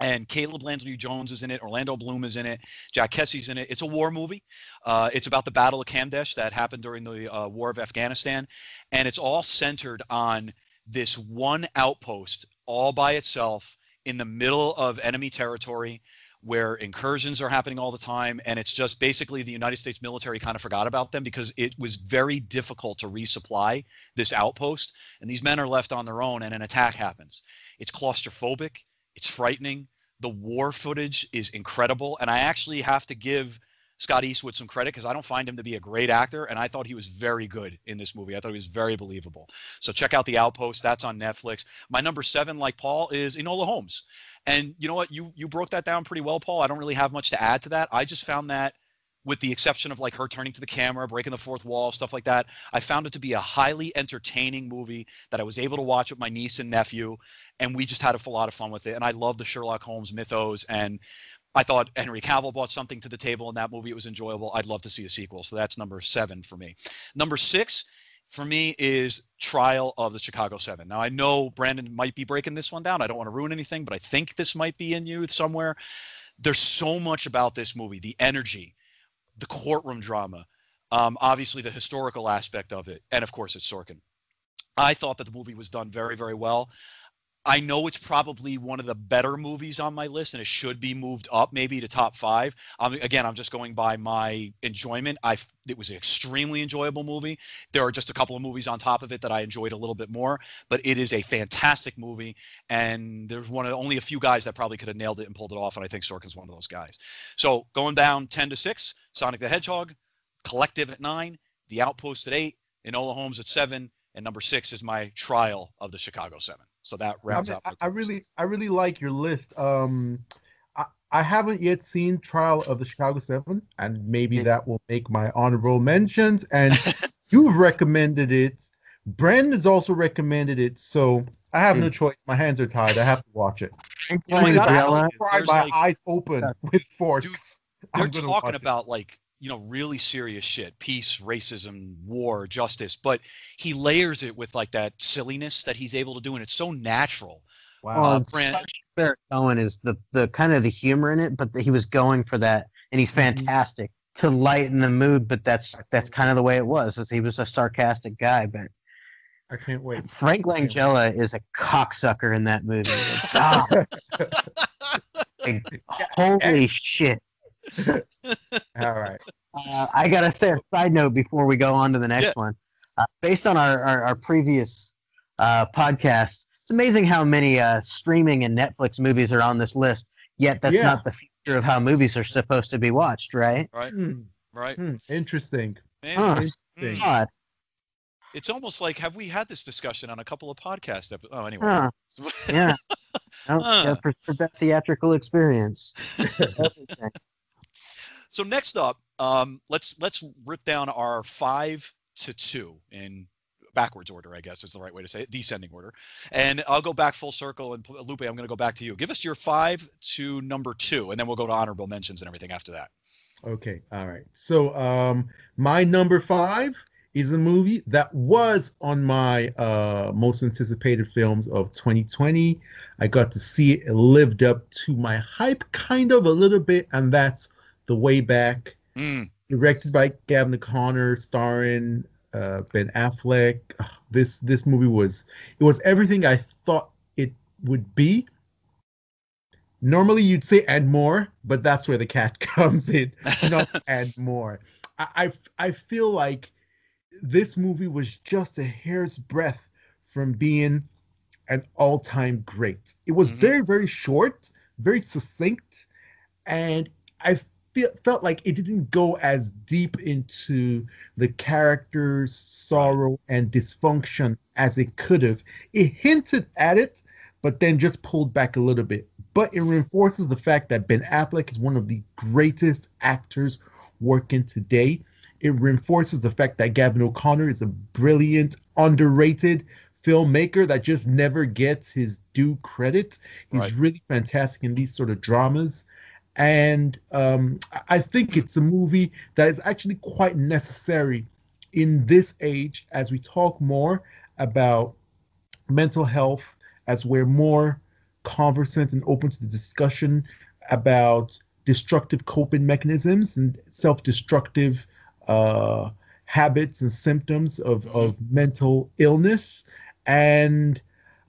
[SPEAKER 2] And Caleb Landry Jones is in it. Orlando Bloom is in it. Jack Kesy's in it. It's a war movie. Uh, it's about the Battle of Kamdesh that happened during the uh, War of Afghanistan, and it's all centered on this one outpost all by itself in the middle of enemy territory where incursions are happening all the time and it's just basically the united states military kind of forgot about them because it was very difficult to resupply this outpost and these men are left on their own and an attack happens it's claustrophobic it's frightening the war footage is incredible and i actually have to give scott eastwood some credit because i don't find him to be a great actor and i thought he was very good in this movie i thought he was very believable so check out the outpost that's on netflix my number seven like paul is enola holmes and you know what? You you broke that down pretty well, Paul. I don't really have much to add to that. I just found that with the exception of like her turning to the camera, breaking the fourth wall, stuff like that, I found it to be a highly entertaining movie that I was able to watch with my niece and nephew, and we just had a full lot of fun with it. And I love the Sherlock Holmes mythos, and I thought Henry Cavill brought something to the table in that movie. It was enjoyable. I'd love to see a sequel. So that's number seven for me. Number six for me is Trial of the Chicago Seven. Now I know Brandon might be breaking this one down. I don't want to ruin anything, but I think this might be in you somewhere. There's so much about this movie, the energy, the courtroom drama, Um, obviously, the historical aspect of it, and of course, it's Sorkin. I thought that the movie was done very, very well. I know it's probably one of the better movies on my list, and it should be moved up maybe to top five. Um, again, I'm just going by my enjoyment. I it was an extremely enjoyable movie. There are just a couple of movies on top of it that I enjoyed a little bit more, but it is a fantastic movie. And there's one of only a few guys that probably could have nailed it and pulled it off, and I think Sorkin's one of those guys. So going down ten to six, Sonic the Hedgehog, Collective at nine, The Outpost at eight, Enola Holmes at seven, and number six is my Trial of the Chicago Seven. So that rounds
[SPEAKER 3] I, mean,
[SPEAKER 2] out.
[SPEAKER 3] I, I really. I really like your list. Um, I, I haven't yet seen Trial of the Chicago Seven, and maybe
[SPEAKER 4] Yeah.
[SPEAKER 3] that will make my honorable mentions. And you've recommended it. Brandon has also recommended it, so I have no choice. My hands are tied. I have to watch it.
[SPEAKER 2] You know,
[SPEAKER 3] I
[SPEAKER 2] in
[SPEAKER 3] gotta cry my
[SPEAKER 2] like-
[SPEAKER 3] eyes open with force.
[SPEAKER 2] they're talking
[SPEAKER 3] watch it.
[SPEAKER 2] about like you know really serious shit peace racism war justice but he layers it with like that silliness that he's able to do and it's so natural
[SPEAKER 3] Wow.
[SPEAKER 5] Well,
[SPEAKER 2] Uh, Brand-
[SPEAKER 5] Sacha Baron Cohen is the the kind of the humor in it, but he was going for that, and he's fantastic to lighten the mood. But that's that's kind of the way it was. is He was a sarcastic guy, but
[SPEAKER 3] I can't wait.
[SPEAKER 5] Frank Langella is a cocksucker in that movie. Like, holy shit!
[SPEAKER 3] All right.
[SPEAKER 5] Uh, I gotta say a side note before we go on to the next
[SPEAKER 2] Yeah.
[SPEAKER 5] one. Uh, based on our our, our previous uh, podcasts, it's amazing how many uh, streaming and Netflix movies are on this list. Yet that's
[SPEAKER 3] Yeah.
[SPEAKER 5] not the future of how movies are supposed to be watched, right?
[SPEAKER 2] right
[SPEAKER 3] Hmm,
[SPEAKER 2] right
[SPEAKER 3] hmm, interesting.
[SPEAKER 5] Huh.
[SPEAKER 3] Interesting.
[SPEAKER 2] Mm. It's almost like have we had this discussion on a couple of podcast episodes oh anyway
[SPEAKER 5] huh. yeah. No,
[SPEAKER 2] Huh.
[SPEAKER 5] yeah, for, for that theatrical experience.
[SPEAKER 2] So next up um let's let's rip down our five to two in backwards order i guess is the right way to say it descending order and i'll go back full circle and lupe i'm going to go back to you give us your five to number two and then we'll go to honorable mentions and everything after that
[SPEAKER 3] Okay, all right. So um my number five is a movie that was on my uh most anticipated films of 2020. I got to see it, it lived up to my hype kind of a little bit, and that's The Way Back,
[SPEAKER 2] Mm,
[SPEAKER 3] directed by Gavin O'Connor, starring uh Ben Affleck. This this movie was it was everything I thought it would be. Normally you'd say and more, but that's where the cat comes in not and more. I, I I feel like this movie was just a hair's breadth from being an all-time great. It was
[SPEAKER 2] Mhm.
[SPEAKER 3] very very short, very succinct, and I felt like it didn't go as deep into the characters' sorrow and dysfunction as it could have. It hinted at it, but then just pulled back a little bit. But it reinforces the fact that Ben Affleck is one of the greatest actors working today. It reinforces the fact that Gavin O'Connor is a brilliant, underrated filmmaker that just never gets his due credit. He's
[SPEAKER 2] Right.
[SPEAKER 3] really fantastic in these sort of dramas. And um, I- think it's a movie that is actually quite necessary in this age as we talk more about mental health, as we're more conversant and open to the discussion about destructive coping mechanisms and self-destructive uh, habits and symptoms of, of mental illness. And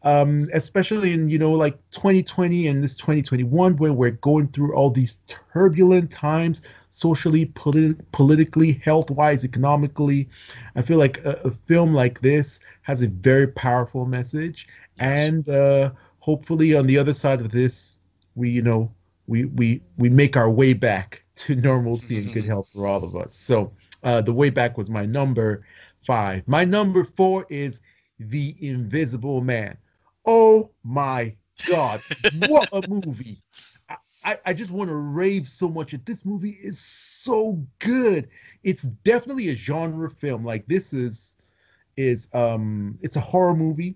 [SPEAKER 3] um, especially in you know like 2020 and this 2021 where we're going through all these turbulent times socially politi- politically health-wise economically. I feel like a, a film like this has a very powerful message.
[SPEAKER 2] Yes.
[SPEAKER 3] and uh, hopefully on the other side of this we you know we we we make our way back to normalcy and good health for all of us. So uh, the way back was my number five. My number four is the invisible man oh my god what a movie. I- I, just want to rave so much that this movie is so good. It's definitely a genre film like this is is um it's a horror movie.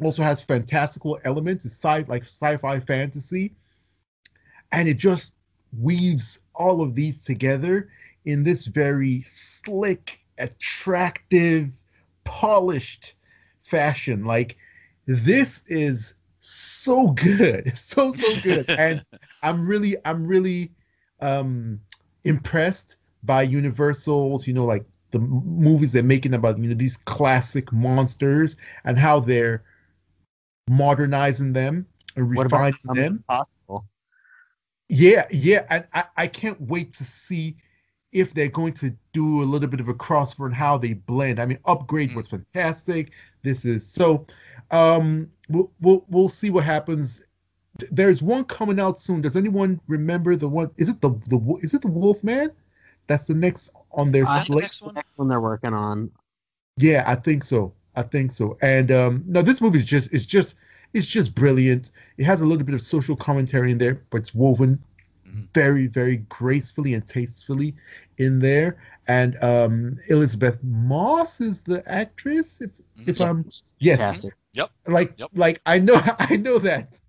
[SPEAKER 3] Also has fantastical elements it's sci like sci-fi fantasy. And it just weaves all of these together in this very slick attractive polished fashion. Like this is so good so so good and i'm really i'm really um impressed by Universal's, you know, like the movies they're making about you know these classic monsters and how they're modernizing them and refining them.
[SPEAKER 5] Possible?
[SPEAKER 3] Yeah, yeah, and I, I can't wait to see if they're going to do a little bit of a crossover and how they blend. I mean, Upgrade
[SPEAKER 2] Mm.
[SPEAKER 3] was fantastic. This is so. Um, we'll we'll we'll see what happens. There's one coming out soon. Does anyone remember the one? Is it the the is it the Wolfman? That's the next on their
[SPEAKER 2] Is that the
[SPEAKER 3] slate.
[SPEAKER 2] next one?
[SPEAKER 5] Next one they're working on.
[SPEAKER 3] Yeah, I think so. I think so. And um no, this movie is just it's just it's just brilliant. It has a little bit of social commentary in there, but it's woven
[SPEAKER 2] Mhm.
[SPEAKER 3] very, very gracefully and tastefully in there. And um Elisabeth Moss is the actress. If if. I'm yes,
[SPEAKER 5] Fantastic.
[SPEAKER 3] Like
[SPEAKER 2] Yep.
[SPEAKER 3] like I know I know that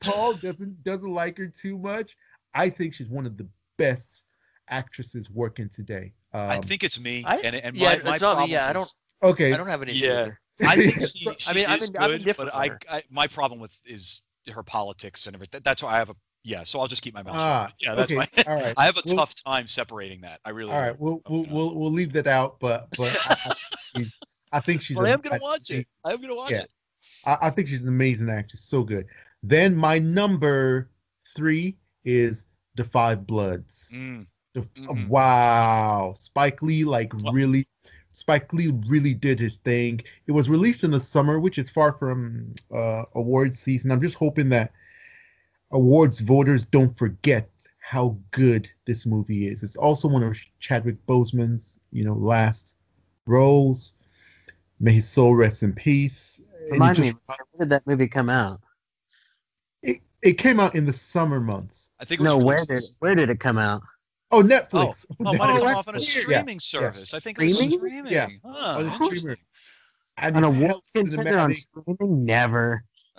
[SPEAKER 3] Paul doesn't doesn't like her too much. I think she's one of the best actresses working today. Um,
[SPEAKER 2] I think it's me.
[SPEAKER 4] I-
[SPEAKER 2] and and
[SPEAKER 4] yeah,
[SPEAKER 2] my,
[SPEAKER 4] it's
[SPEAKER 2] my
[SPEAKER 4] not me,
[SPEAKER 2] problem
[SPEAKER 4] yeah, I don't-
[SPEAKER 3] okay.
[SPEAKER 4] I don't have an issue
[SPEAKER 2] Yeah.
[SPEAKER 4] with.
[SPEAKER 2] I think she, she
[SPEAKER 4] I mean, I'm
[SPEAKER 2] is
[SPEAKER 4] in- I'm
[SPEAKER 2] but I,
[SPEAKER 4] her.
[SPEAKER 2] I my problem with is her politics and everything. That's why I have a yeah. So I'll just keep my mouth
[SPEAKER 3] Ah,
[SPEAKER 2] shut. Yeah, that's
[SPEAKER 3] okay.
[SPEAKER 2] my.
[SPEAKER 3] All right.
[SPEAKER 2] I have a
[SPEAKER 3] Well-
[SPEAKER 2] tough time separating that. I really.
[SPEAKER 3] All
[SPEAKER 2] do.
[SPEAKER 3] right, we'll we'll, we'll we'll leave that out, but but I, I, she's, I think she's.
[SPEAKER 2] But I
[SPEAKER 3] a-
[SPEAKER 2] am gonna watch
[SPEAKER 3] think-
[SPEAKER 2] it. I am gonna watch
[SPEAKER 3] yeah.
[SPEAKER 2] it.
[SPEAKER 3] I, I think she's an amazing actress, so good. Then my number three is The Five Bloods.
[SPEAKER 2] Mm,
[SPEAKER 3] The-
[SPEAKER 2] Mhm.
[SPEAKER 3] Wow, Spike Lee like
[SPEAKER 2] Well-
[SPEAKER 3] really, Spike Lee really did his thing. It was released in the summer, which is far from uh, awards season. I'm just hoping that awards voters don't forget how good this movie is. It's also one of Chadwick Boseman's, you know, last roles. May his soul rest in peace. And it
[SPEAKER 5] Remind
[SPEAKER 3] just-
[SPEAKER 5] me, when did that movie come out?
[SPEAKER 3] It, it came out in the summer months.
[SPEAKER 2] I think
[SPEAKER 5] No, where did where did it come out?
[SPEAKER 3] Oh, Netflix.
[SPEAKER 2] Oh, it might have come
[SPEAKER 3] Netflix.
[SPEAKER 2] off on a
[SPEAKER 3] Yeah.
[SPEAKER 2] streaming service. I think it was
[SPEAKER 5] Streaming?
[SPEAKER 2] streaming.
[SPEAKER 3] Yeah.
[SPEAKER 2] Huh,
[SPEAKER 3] On a streamer. And
[SPEAKER 5] An
[SPEAKER 3] it's
[SPEAKER 5] award
[SPEAKER 3] held
[SPEAKER 5] on streaming? Never.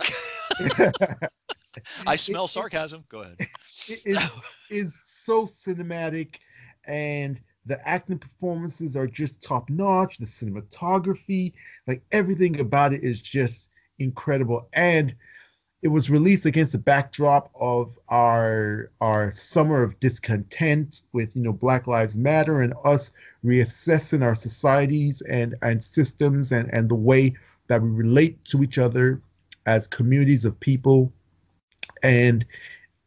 [SPEAKER 2] I smell sarcasm. Go ahead.
[SPEAKER 3] it is is so cinematic and the acting performances are just top notch the cinematography like everything about it is just incredible. And it was released against the backdrop of our our summer of discontent with you know black lives matter and us reassessing our societies and and systems and and the way that we relate to each other as communities of people. And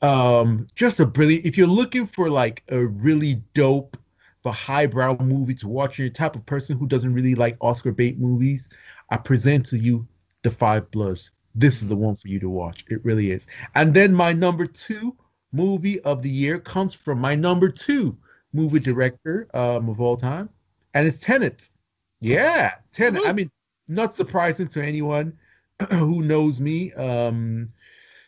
[SPEAKER 3] um just a brilliant if you're looking for like a really dope but highbrow movie to watch. You're the type of person who doesn't really like oscar bait movies. I present to you the five bloods. This is the one for you to watch. It really is. And then my number two movie of the year comes from my number two movie director um of all time and it's tenet. Yeah tenet. I mean not surprising to anyone who knows me. Um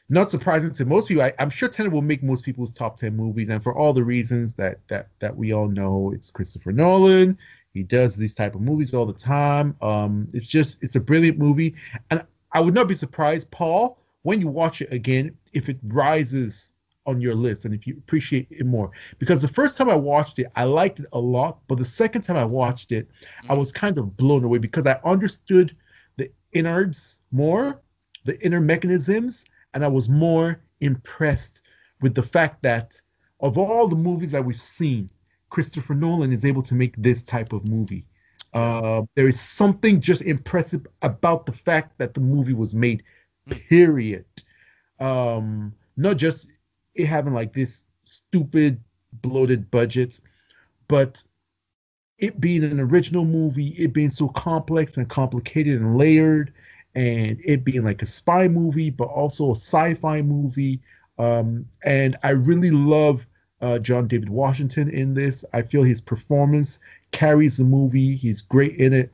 [SPEAKER 3] not surprising to most people. I, I'm sure Tenet will make most people's top ten movies, and for all the reasons that that that we all know, it's Christopher Nolan. He does these type of movies all the time. Um, it's just it's a brilliant movie, and I would not be surprised, Paul, when you watch it again, if it rises on your list and if you appreciate it more. Because the first time I watched it, I liked it a lot, but the second time I watched it, I was kind of blown away because I understood the innards more, the inner mechanisms, and I was more impressed with the fact that of all the movies that we've seen, Christopher Nolan is able to make this type of movie. Uh, there is something just impressive about the fact that the movie was made. Period. Um, not just it having like this stupid bloated budget, but it being an original movie, it being so complex and complicated and layered, and it being like a spy movie, but also a sci-fi movie. Um, and I really love uh, John David Washington in this. I feel his performance carries the movie. He's great in it.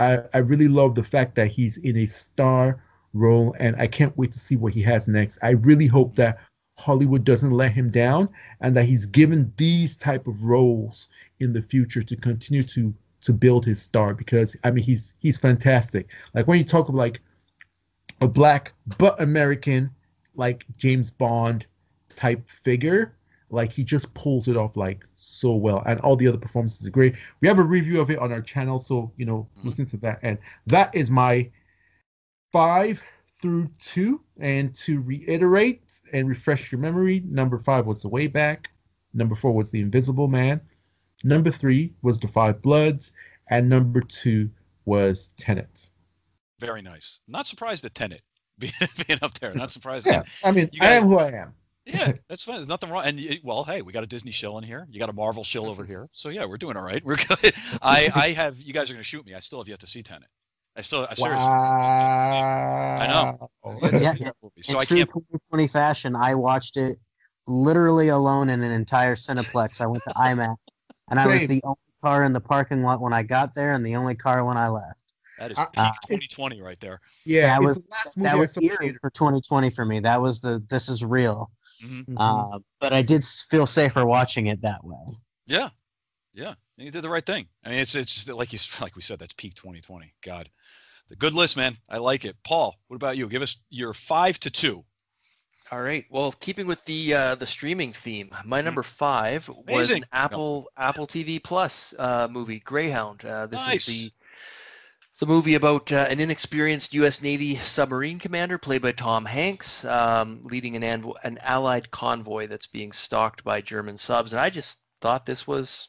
[SPEAKER 3] I, I really love the fact that he's in a star role, and I can't wait to see what he has next. I really hope that Hollywood doesn't let him down, and that he's given these type of roles in the future to continue to to build his star. Because I mean, he's he's fantastic. Like when you talk of like a black but American, like James Bond type figure, like he just pulls it off like so well. And all the other performances are great. We have a review of it on our channel so you know mm-hmm. listen to that. And that is my five through two. And to reiterate and refresh your memory number five was the way back. Number four was the invisible man. Number three was The Five Bloods, and number two was Tenet.
[SPEAKER 2] Very nice. Not surprised at Tenet being, being up there. Not surprised.
[SPEAKER 3] Yeah, I mean,
[SPEAKER 2] You
[SPEAKER 3] I am who I am.
[SPEAKER 2] Yeah, that's fine. There's nothing wrong. And y- well, hey, we got a Disney shill in here. You got a Marvel shill over here. So yeah, we're doing all right. We're good. I I have. You guys are gonna shoot me. I still have yet to see Tenet. I still. I seriously.
[SPEAKER 3] I
[SPEAKER 2] know.
[SPEAKER 3] know.
[SPEAKER 2] Yet to
[SPEAKER 5] Yeah.
[SPEAKER 2] see that movie. So
[SPEAKER 5] in
[SPEAKER 2] I
[SPEAKER 5] true
[SPEAKER 2] can't.
[SPEAKER 5] 2020 fashion, I watched it literally alone in an entire Cineplex. I went to IMAX, and I was the only car in the parking lot when I got there, and the only car when I left.
[SPEAKER 2] That is
[SPEAKER 3] I-
[SPEAKER 2] peak
[SPEAKER 5] Uh,
[SPEAKER 2] 2020 right there.
[SPEAKER 3] Yeah,
[SPEAKER 5] That was-
[SPEAKER 3] the last
[SPEAKER 5] That was eerie for 2020 for me. That was the this is real.
[SPEAKER 2] hmm
[SPEAKER 3] Mhm.
[SPEAKER 5] Uh, but I did feel safer watching it that way.
[SPEAKER 2] Yeah, yeah. You did the right thing. I mean, it's it's like you like we said. That's peak 2020. God, the good list, man. I like it. Paul, what about you? Give us your five to two.
[SPEAKER 4] All right. Well, keeping with the uh, the streaming theme, my number five was.
[SPEAKER 2] Amazing.
[SPEAKER 4] an Apple Apple TV Plus uh, movie, Greyhound. Uh, this
[SPEAKER 2] Nice.
[SPEAKER 4] is the movie about uh, an inexperienced U.S. Navy submarine commander, played by Tom Hanks, um, leading an anvo- an Allied convoy that's being stalked by German subs. And I just thought this was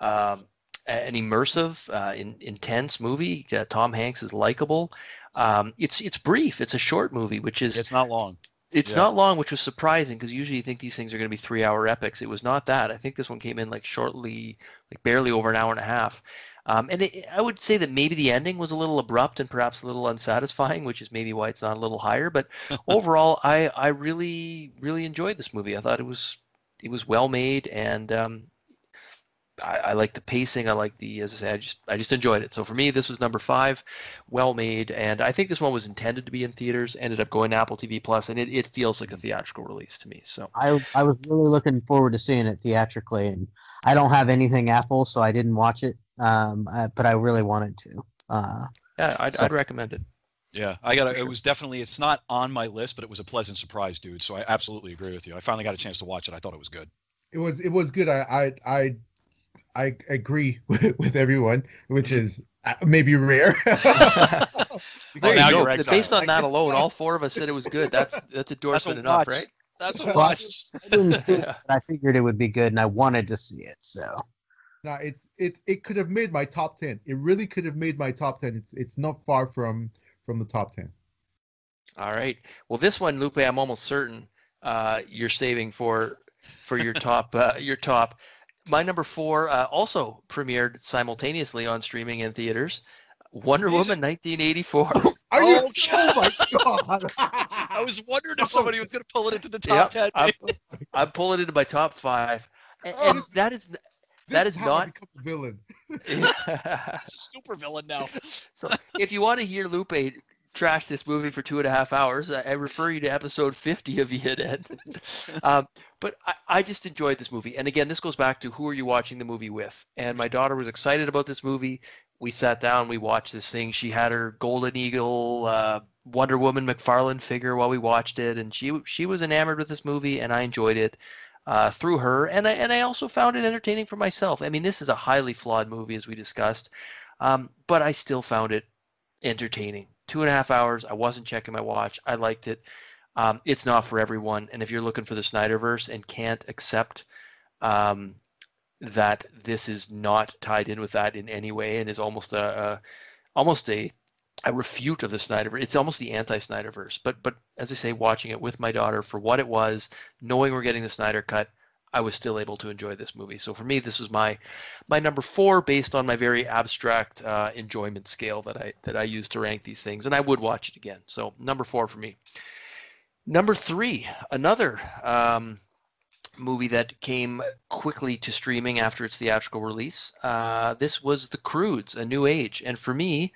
[SPEAKER 4] um, an immersive, uh, in, intense movie. Uh, Tom Hanks is likable. Um, it's it's brief. It's a short movie, which is
[SPEAKER 2] It's not long.
[SPEAKER 4] it's
[SPEAKER 2] Yeah.
[SPEAKER 4] not long, which was surprising because usually you think these things are going to be three hour epics. It was not that. I think this one came in like shortly, like barely over an hour and a half. Um, and it, I would say that maybe the ending was a little abrupt and perhaps a little unsatisfying, which is maybe why it's not a little higher. But overall, I, I really, really enjoyed this movie. I thought it was it was well made and um, I, I like the pacing. I like the, as I said, I just I just enjoyed it. So for me, this was number five, well made, and I think this one was intended to be in theaters. Ended up going to Apple TV Plus, and it, it feels like a theatrical release to me. So
[SPEAKER 5] I I was really looking forward to seeing it theatrically, and I don't have anything Apple, so I didn't watch it. Um, uh, but I really wanted to. Uh,
[SPEAKER 4] yeah, I'd,
[SPEAKER 5] So-
[SPEAKER 4] I'd recommend it.
[SPEAKER 2] Yeah, I got. It was definitely. It's not on my list, but it was a pleasant surprise, dude. So I absolutely agree with you. I finally got a chance to watch it. I thought it was good.
[SPEAKER 3] It was it was good. I I I, I agree with, with everyone, which is uh, maybe rare.
[SPEAKER 4] There
[SPEAKER 2] now
[SPEAKER 4] you
[SPEAKER 2] you're exiled.
[SPEAKER 4] Based on that alone, all four of us said it was good. That's that's endorsement
[SPEAKER 2] a
[SPEAKER 4] enough, right?
[SPEAKER 2] That's a
[SPEAKER 5] Well,
[SPEAKER 2] watch.
[SPEAKER 5] I didn't see it, but I figured it would be good, and I wanted to see it. So
[SPEAKER 3] No, it's it it could have made my top ten. It really could have made my top ten. It's it's not far from from the top ten.
[SPEAKER 4] All right. Well, this one, Lupe, I'm almost certain uh, you're saving for for your top uh, your top. My number four uh, also premiered simultaneously on streaming and theaters. Wonder
[SPEAKER 2] Amazing.
[SPEAKER 4] Woman 1984.
[SPEAKER 3] Are you?
[SPEAKER 2] Oh,
[SPEAKER 3] Oh my god!
[SPEAKER 2] I was wondering if somebody was going to pull it into the top
[SPEAKER 4] Yep,
[SPEAKER 2] ten.
[SPEAKER 4] I'm, I'm pulling it into my top five, and,
[SPEAKER 3] Oh,
[SPEAKER 4] and that is
[SPEAKER 3] This
[SPEAKER 4] That is not-
[SPEAKER 3] a villain.
[SPEAKER 2] It's a super villain now.
[SPEAKER 4] so. If you want to hear Lupe trash this movie for two and a half hours, I, I refer you to episode 50 of ENN. um, but I, I just enjoyed this movie, and again, this goes back to who are you watching the movie with? And my daughter was excited about this movie. We sat down, we watched this thing. She had her Golden Eagle. Uh, Wonder Woman McFarlane figure while we watched it, and she she was enamored with this movie, and I enjoyed it uh, through her, and I and I also found it entertaining for myself. I mean, this is a highly flawed movie, as we discussed, um, but I still found it entertaining. Two and a half hours. I wasn't checking my watch. I liked it. Um, it's not for everyone, and if you're looking for the Snyderverse and can't accept um, that this is not tied in with that in any way, and is almost a, a almost a a refute of the Snyderverse. It's almost the anti-Snyderverse. But but as I say, watching it with my daughter for what it was, knowing we're getting the Snyder cut, I was still able to enjoy this movie. So for me, this was my my number four based on my very abstract uh, enjoyment scale that I that I use to rank these things, and I would watch it again. So number four for me. Number three, another um, movie that came quickly to streaming after its theatrical release. Uh, this was The Croods: A New Age, and for me,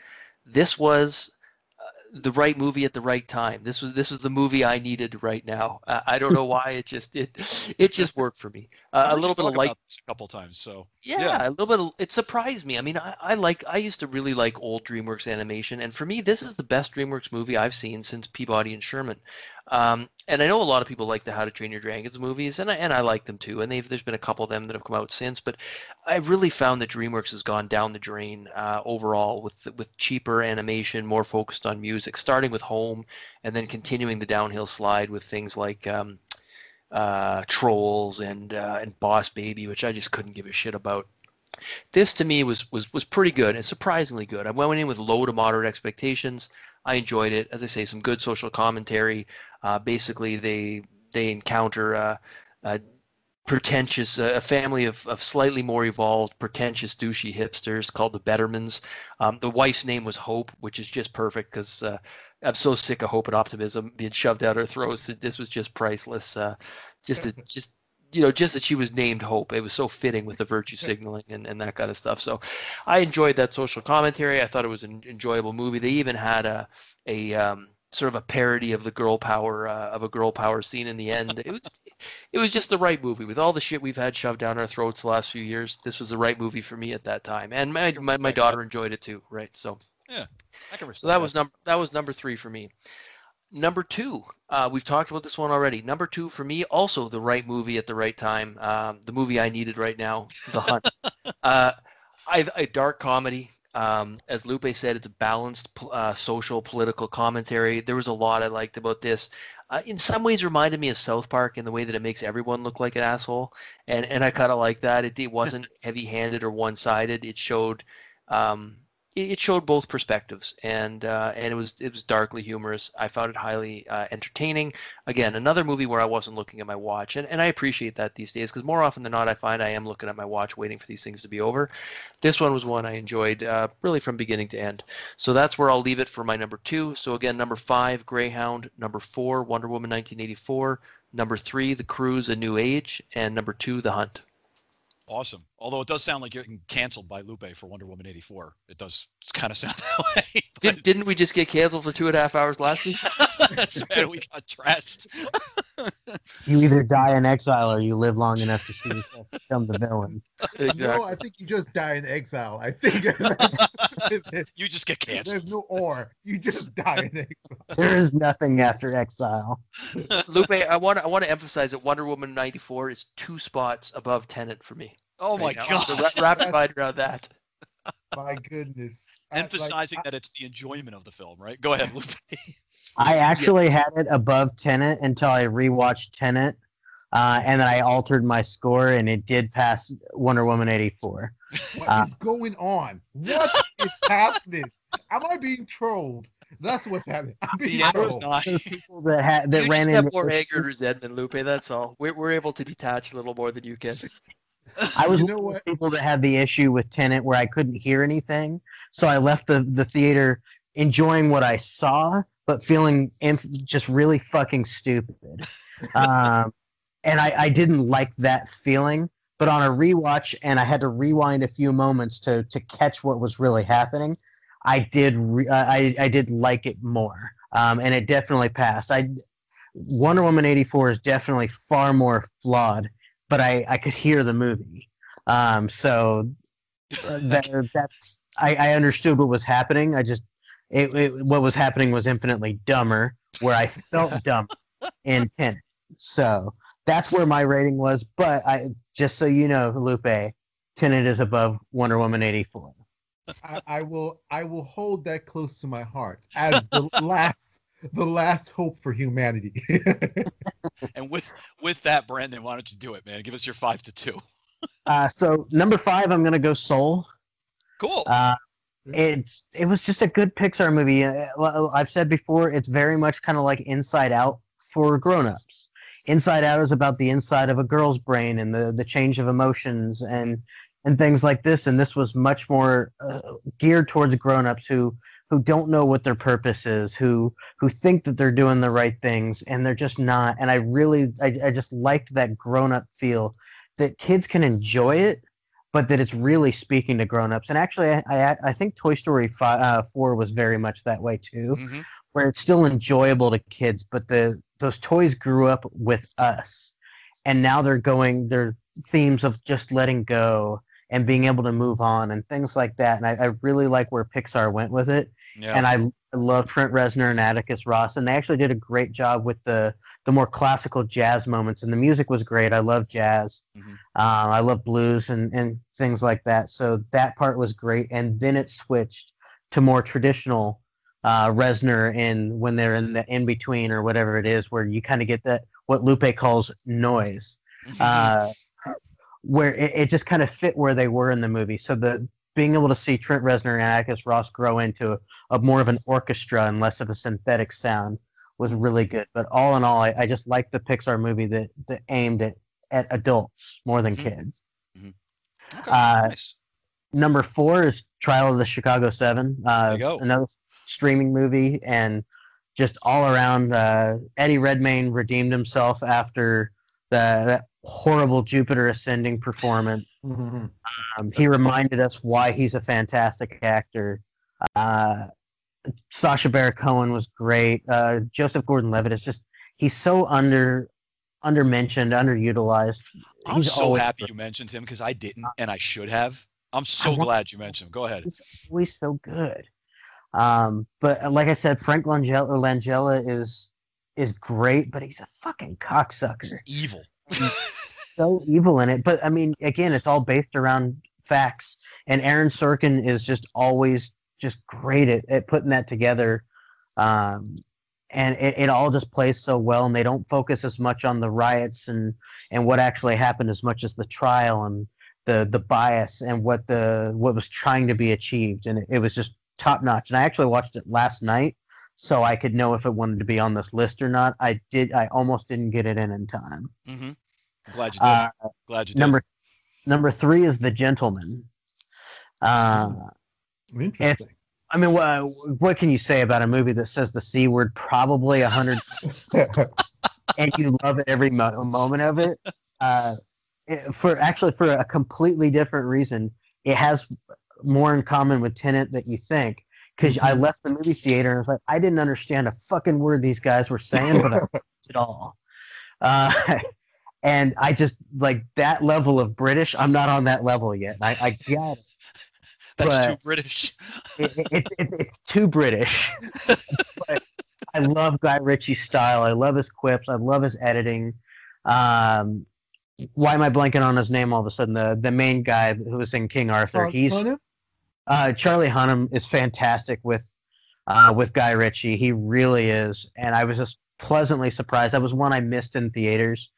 [SPEAKER 4] this was uh, the right movie at the right time. This was this was the movie I needed right now. Uh, I don't know why it just it it just worked for me. Uh, a little bit of light
[SPEAKER 2] a couple times. So
[SPEAKER 4] yeah,
[SPEAKER 2] Yeah.
[SPEAKER 4] a little bit. Of, it surprised me. I mean, I, I like. I used to really like old DreamWorks animation, and for me, this is the best DreamWorks movie I've seen since Peabody and Sherman. Um, and I know a lot of people like the How to Train Your Dragons movies, and I and I like them too. And there's been a couple of them that have come out since, but I've really found that DreamWorks has gone down the drain uh, overall with with cheaper animation, more focused on music, starting with Home, and then continuing the downhill slide with things like. Um, uh, Trolls and uh, and Boss Baby, which I just couldn't give a shit about. This to me was was was pretty good and surprisingly good. I went in with low to moderate expectations. I enjoyed it. As I say, some good social commentary. Uh, basically, they they encounter uh, uh, pretentious, uh, a family of, of slightly more evolved, pretentious, douchey hipsters called the Bettermans. Um, the wife's name was Hope, which is just perfect because uh, I'm so sick of hope and optimism being shoved out our throats. That this was just priceless. Uh, just to, just you know, just that she was named Hope. It was so fitting with the virtue signaling and, and that kind of stuff. So I enjoyed that social commentary. I thought it was an enjoyable movie. They even had a a um, sort of a parody of the girl power uh, of a girl power scene in the end. It was it was just the right movie with all the shit we've had shoved down our throats the last few years. This was the right movie for me at that time, and my my, my daughter enjoyed it too. Right, so
[SPEAKER 2] Yeah, I can
[SPEAKER 4] so that was number that was number three for me. Number two, uh, we've talked about this one already. Number two for me, also the right movie at the right time. Um, the movie I needed right now, The Hunt. uh, I, a dark comedy. Um, as Lupe said, it's a balanced uh, social political commentary. There was a lot I liked about this. Uh, in some ways, reminded me of South Park in the way that it makes everyone look like an asshole, and and I kind of like that. It, it wasn't heavy-handed or one-sided. It showed um, it showed both perspectives, and uh, and it was it was darkly humorous. I found it highly uh, entertaining. Again, another movie where I wasn't looking at my watch, and, and I appreciate that these days because more often than not, I find I am looking at my watch, waiting for these things to be over. This one was one I enjoyed uh, really from beginning to end. So that's where I'll leave it for my number two. So again, number five, Greyhound. Number four, Wonder Woman 1984. Number three, The Croods: A New Age, and number two, The Hunt.
[SPEAKER 2] Awesome. Although it does sound like you're getting canceled by Lupe for Wonder Woman 84. It does kind of sound that way.
[SPEAKER 4] Did, didn't we just get canceled for two and a half hours last week?
[SPEAKER 2] That's right. We got trashed.
[SPEAKER 5] You either die in exile or you live long enough to see yourself become the villain.
[SPEAKER 3] No, I think you just die in exile. I think
[SPEAKER 2] You just get canceled.
[SPEAKER 3] there's no or. You just die in exile.
[SPEAKER 5] There is nothing after exile.
[SPEAKER 4] Lupe, I want I want to emphasize that Wonder Woman 94 is two spots above Tenet for me.
[SPEAKER 2] Oh my
[SPEAKER 4] now.
[SPEAKER 2] god.
[SPEAKER 4] So ra- rapid fire around that.
[SPEAKER 3] My goodness. I- like,
[SPEAKER 2] Emphasizing that it's the enjoyment of the film, right? Go ahead, Lupe.
[SPEAKER 5] I actually had it above Tenet until I rewatched Tenet, uh, and then I altered my score, and it did pass Wonder Woman 84.
[SPEAKER 3] What is
[SPEAKER 5] Uh,
[SPEAKER 3] going on? What is happening? Am I being trolled? That's what's happening. I'm being
[SPEAKER 2] The is
[SPEAKER 3] trolled.
[SPEAKER 2] not.
[SPEAKER 5] People that had that
[SPEAKER 4] you
[SPEAKER 5] ran
[SPEAKER 4] just have
[SPEAKER 5] into
[SPEAKER 4] more anger to Zed than Lupe. That's all. We're, we're able to detach a little more than you can.
[SPEAKER 5] I was
[SPEAKER 3] You
[SPEAKER 5] one of those people that had the issue with Tenet where I couldn't hear anything, so I left the the theater enjoying what I saw, but feeling inf- just really fucking stupid. Um, and I, I didn't like that feeling. But on a rewatch, and I had to rewind a few moments to to catch what was really happening. I did re- I I did like it more, um, and it definitely passed. I Wonder Woman eighty four is definitely far more flawed but I, I could hear the movie. Um, so uh, that, that's I, I understood what was happening. I just it, it, what was happening was infinitely dumber, where I felt dumb in Tenet. So that's where my rating was. But I just so you know, Lupe, Tenet is above Wonder Woman eighty four.
[SPEAKER 3] I, I will I will hold that close to my heart as the last the last hope for humanity.
[SPEAKER 2] And with with that, Brandon, why don't you do it, man? Give us your five to two.
[SPEAKER 5] Uh, so number five, I'm gonna go Soul.
[SPEAKER 2] Cool.
[SPEAKER 5] Uh, it's it was just a good Pixar movie. Uh, I've said before, it's very much kind of like Inside Out for grown-ups. Inside Out is about the inside of a girl's brain and the the change of emotions and and things like this. And this was much more uh, geared towards grown-ups who who don't know what their purpose is, who who think that they're doing the right things and they're just not. And I really I, I just liked that grown-up feel that kids can enjoy it but that it's really speaking to grown-ups and actually i i, I think toy story 5, uh, 4 was very much that way too
[SPEAKER 2] Mhm.
[SPEAKER 5] where it's still enjoyable to kids but the those toys grew up with us and now they're going their themes of just letting go and being able to move on and things like that and i, I really like where pixar went with it
[SPEAKER 2] Yeah.
[SPEAKER 5] and I love Trent Reznor and Atticus Ross, and they actually did a great job with the the more classical jazz moments, and the music was great. I love jazz,
[SPEAKER 2] Mhm.
[SPEAKER 5] um, I love blues and and things like that. So that part was great, and then it switched to more traditional uh, Reznor in when they're in the in between or whatever it is, where you kind of get that what Lupe calls noise, uh, where it, it just kind of fit where they were in the movie. So the being able to see Trent Reznor and Atticus Ross grow into a, a more of an orchestra and less of a synthetic sound was really good. But all in all, I, I just like the Pixar movie that, that aimed at, at adults more than
[SPEAKER 2] Mhm.
[SPEAKER 5] kids.
[SPEAKER 2] Okay,
[SPEAKER 5] uh,
[SPEAKER 2] nice.
[SPEAKER 5] Number four is Trial of the Chicago Seven. Uh,
[SPEAKER 2] There you go.
[SPEAKER 5] Another streaming movie, and just all around, uh, Eddie Redmayne redeemed himself after the that horrible Jupiter Ascending performance.
[SPEAKER 3] Mhm.
[SPEAKER 5] Um, he reminded us why he's a fantastic actor. Uh, Sacha Baron Cohen was great. Uh, Joseph Gordon-Levitt is just he's so under undermentioned, underutilized.
[SPEAKER 2] I'm
[SPEAKER 5] he's
[SPEAKER 2] so
[SPEAKER 5] always
[SPEAKER 2] happy you mentioned him because I didn't, and I should have. I'm so
[SPEAKER 5] want-
[SPEAKER 2] glad you mentioned him. Go ahead.
[SPEAKER 5] He's always so good. Um, but uh, like I said, Frank Langella, Langella is is great, but he's a fucking cocksucker.
[SPEAKER 2] Evil.
[SPEAKER 5] So evil in it. But I mean, again, it's all based around facts. And Aaron Sorkin is just always just great at, at putting that together. Um, and it, it all just plays so well and they don't focus as much on the riots and, and what actually happened as much as the trial and the, the bias and what the what was trying to be achieved. And it, it was just top notch. And I actually watched it last night so I could know if it wanted to be on this list or not. I did I almost didn't get it in in time.
[SPEAKER 2] hmm Glad you did.
[SPEAKER 5] Uh,
[SPEAKER 2] glad you did.
[SPEAKER 5] number number three is the gentleman uh
[SPEAKER 3] Interesting.
[SPEAKER 5] i mean what, what can you say about a movie that says the c word probably a hundred and you love every mo- moment of it uh it- for actually for a completely different reason it has more in common with Tenet that you think because i left the movie theater and I was like i didn't understand a fucking word these guys were saying but i liked it all uh and i just like that level of british i'm not on that level yet i, I get it
[SPEAKER 2] That's
[SPEAKER 5] but-
[SPEAKER 2] too British.
[SPEAKER 5] it, it, it, it- it's too British. but I love Guy Ritchie's style. I love his quips. I love his editing. Um, why am I blanking on his name all of a sudden? The the main guy who was in King Arthur.
[SPEAKER 3] Charles
[SPEAKER 5] He's
[SPEAKER 3] Hunnam?
[SPEAKER 5] uh, Charlie Hunnam is fantastic with uh, with Guy Ritchie. He really is, and I was just pleasantly surprised. That was one I missed in theaters.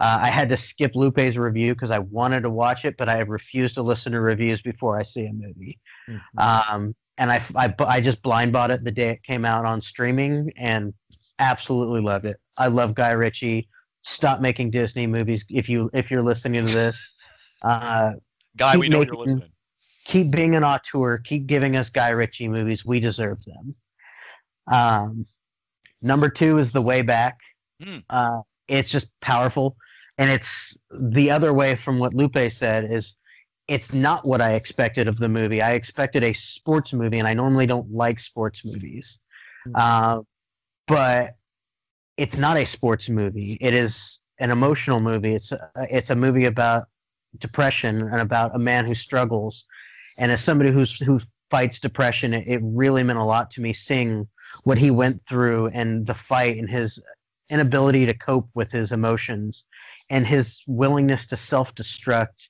[SPEAKER 5] Uh, I had to skip Lupe's review because I wanted to watch it, but I refused to listen to reviews before I see a movie.
[SPEAKER 3] Mhm.
[SPEAKER 5] Um, and I, I, I just blind bought it the day it came out on streaming and absolutely loved it. I love Guy Ritchie. Stop making Disney movies if you if you're listening to this. Uh,
[SPEAKER 2] Guy, we know you're listening.
[SPEAKER 5] keep being an auteur. Keep giving us Guy Ritchie movies. We deserve them. Um, number two is The Way Back.
[SPEAKER 2] Hmm.
[SPEAKER 5] Uh, it's just powerful, and it's the other way from what Lupe said. Is it's not what I expected of the movie. I expected a sports movie, and I normally don't like sports movies.
[SPEAKER 3] Hmm.
[SPEAKER 5] Uh, but it's not a sports movie. It is an emotional movie. It's a, it's a movie about depression and about a man who struggles. And as somebody who's who fights depression, it, it really meant a lot to me seeing what he went through and the fight and his inability to cope with his emotions and his willingness to self-destruct.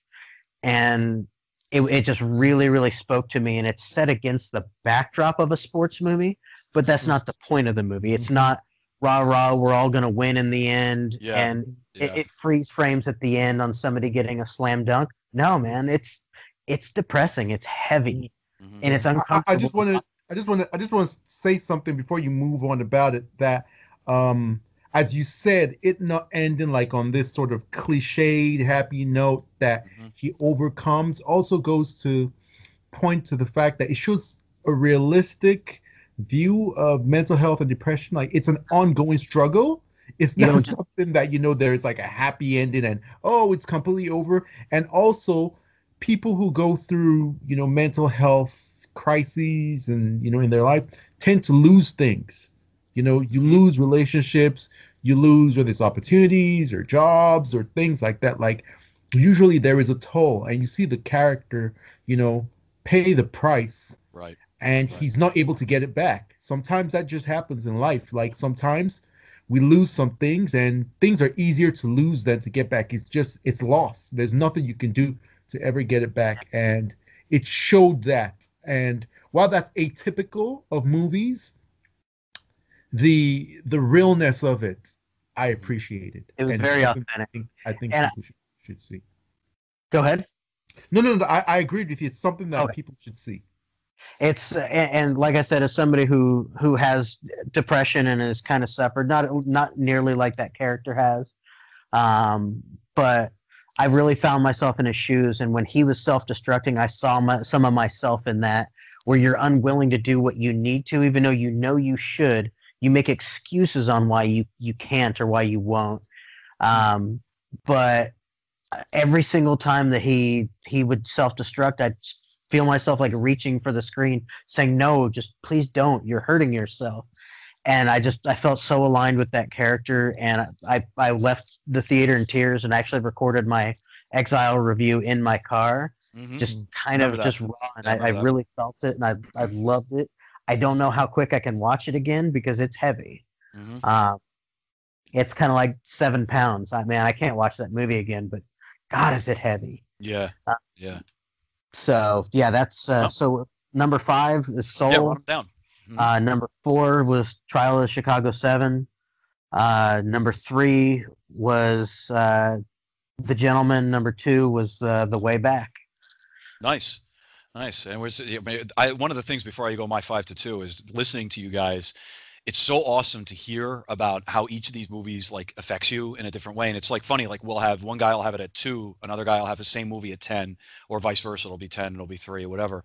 [SPEAKER 5] And it, it just really, really spoke to me. And it's set against the backdrop of a sports movie, but that's not the point of the movie. It's not rah rah, we're all going to win in the end.
[SPEAKER 2] Yeah.
[SPEAKER 5] And
[SPEAKER 2] Yeah.
[SPEAKER 5] it, it freeze frames at the end on somebody getting a slam dunk. No, man, it's it's depressing. It's heavy
[SPEAKER 2] Mhm.
[SPEAKER 5] and it's
[SPEAKER 3] I-
[SPEAKER 5] uncomfortable.
[SPEAKER 3] I, I just want to. I just want to. I just want to say something before you move on about it. That, um, as you said, it not ending like on this sort of cliched happy note that
[SPEAKER 2] Mhm.
[SPEAKER 3] he overcomes also goes to point to the fact that it shows a realistic view of mental health and depression. Like it's an ongoing struggle. It's not
[SPEAKER 5] just-
[SPEAKER 3] something that you know there's like a happy ending and oh it's completely over. And also people who go through you know mental health crises and you know in their life tend to lose things you know you lose relationships you lose whether it's opportunities or jobs or things like that like usually there is a toll and you see the character you know pay the price
[SPEAKER 2] right.
[SPEAKER 3] and
[SPEAKER 2] Right.
[SPEAKER 3] he's not able to get it back. Sometimes that just happens in life. Like sometimes we lose some things and things are easier to lose than to get back. It's just it's lost. There's nothing you can do to ever get it back and it showed that. And while that's atypical of movies, the the realness of it I appreciate it.
[SPEAKER 5] It was
[SPEAKER 3] And
[SPEAKER 5] very authentic.
[SPEAKER 3] I think, I think
[SPEAKER 5] And I-
[SPEAKER 3] people should, should see.
[SPEAKER 5] Go ahead.
[SPEAKER 3] No, no, no. I, I agreed with you. It's something that
[SPEAKER 5] Okay.
[SPEAKER 3] people should see.
[SPEAKER 5] It's and, and like I said, as somebody who who has depression and has kind of suffered, not not nearly like that character has, um, but I really found myself in his shoes. And when he was self-destructing, I saw my, some of myself in that, where you're unwilling to do what you need to, even though you know you should. You make excuses on why you you can't or why you won't. Um, but every single time that he he would self-destruct, I'd feel myself like reaching for the screen, saying, "No, just please don't. You're hurting yourself." And I just I felt so aligned with that character, and I I left the theater in tears, and actually recorded my Exile review in my car,
[SPEAKER 2] Mhm.
[SPEAKER 5] just kind
[SPEAKER 2] Remember
[SPEAKER 5] of
[SPEAKER 2] that.
[SPEAKER 5] just raw, and
[SPEAKER 2] Remember
[SPEAKER 5] I, I really felt it, and I I loved it. I don't know how quick I can watch it again because it's heavy.
[SPEAKER 2] Mhm.
[SPEAKER 5] Um, it's kind of like seven pounds. I man, I can't watch that movie again, but God, is it heavy?
[SPEAKER 2] Yeah.
[SPEAKER 5] Uh,
[SPEAKER 2] Yeah.
[SPEAKER 5] So yeah, that's uh,
[SPEAKER 2] Oh.
[SPEAKER 5] so number five is Soul.
[SPEAKER 2] Yeah. Down. Mhm.
[SPEAKER 5] Uh, number four was Trial of the Chicago Seven. Uh, number three was uh, The Gentleman. Number two was uh, The Way Back.
[SPEAKER 2] Nice, nice. And we're, I, one of the things before I go my five to two is listening to you guys. It's so awesome to hear about how each of these movies like affects you in a different way. And it's like funny, like we'll have one guy will have it at two, another guy will have the same movie at ten, or vice versa. It'll be ten, it'll be three, or whatever.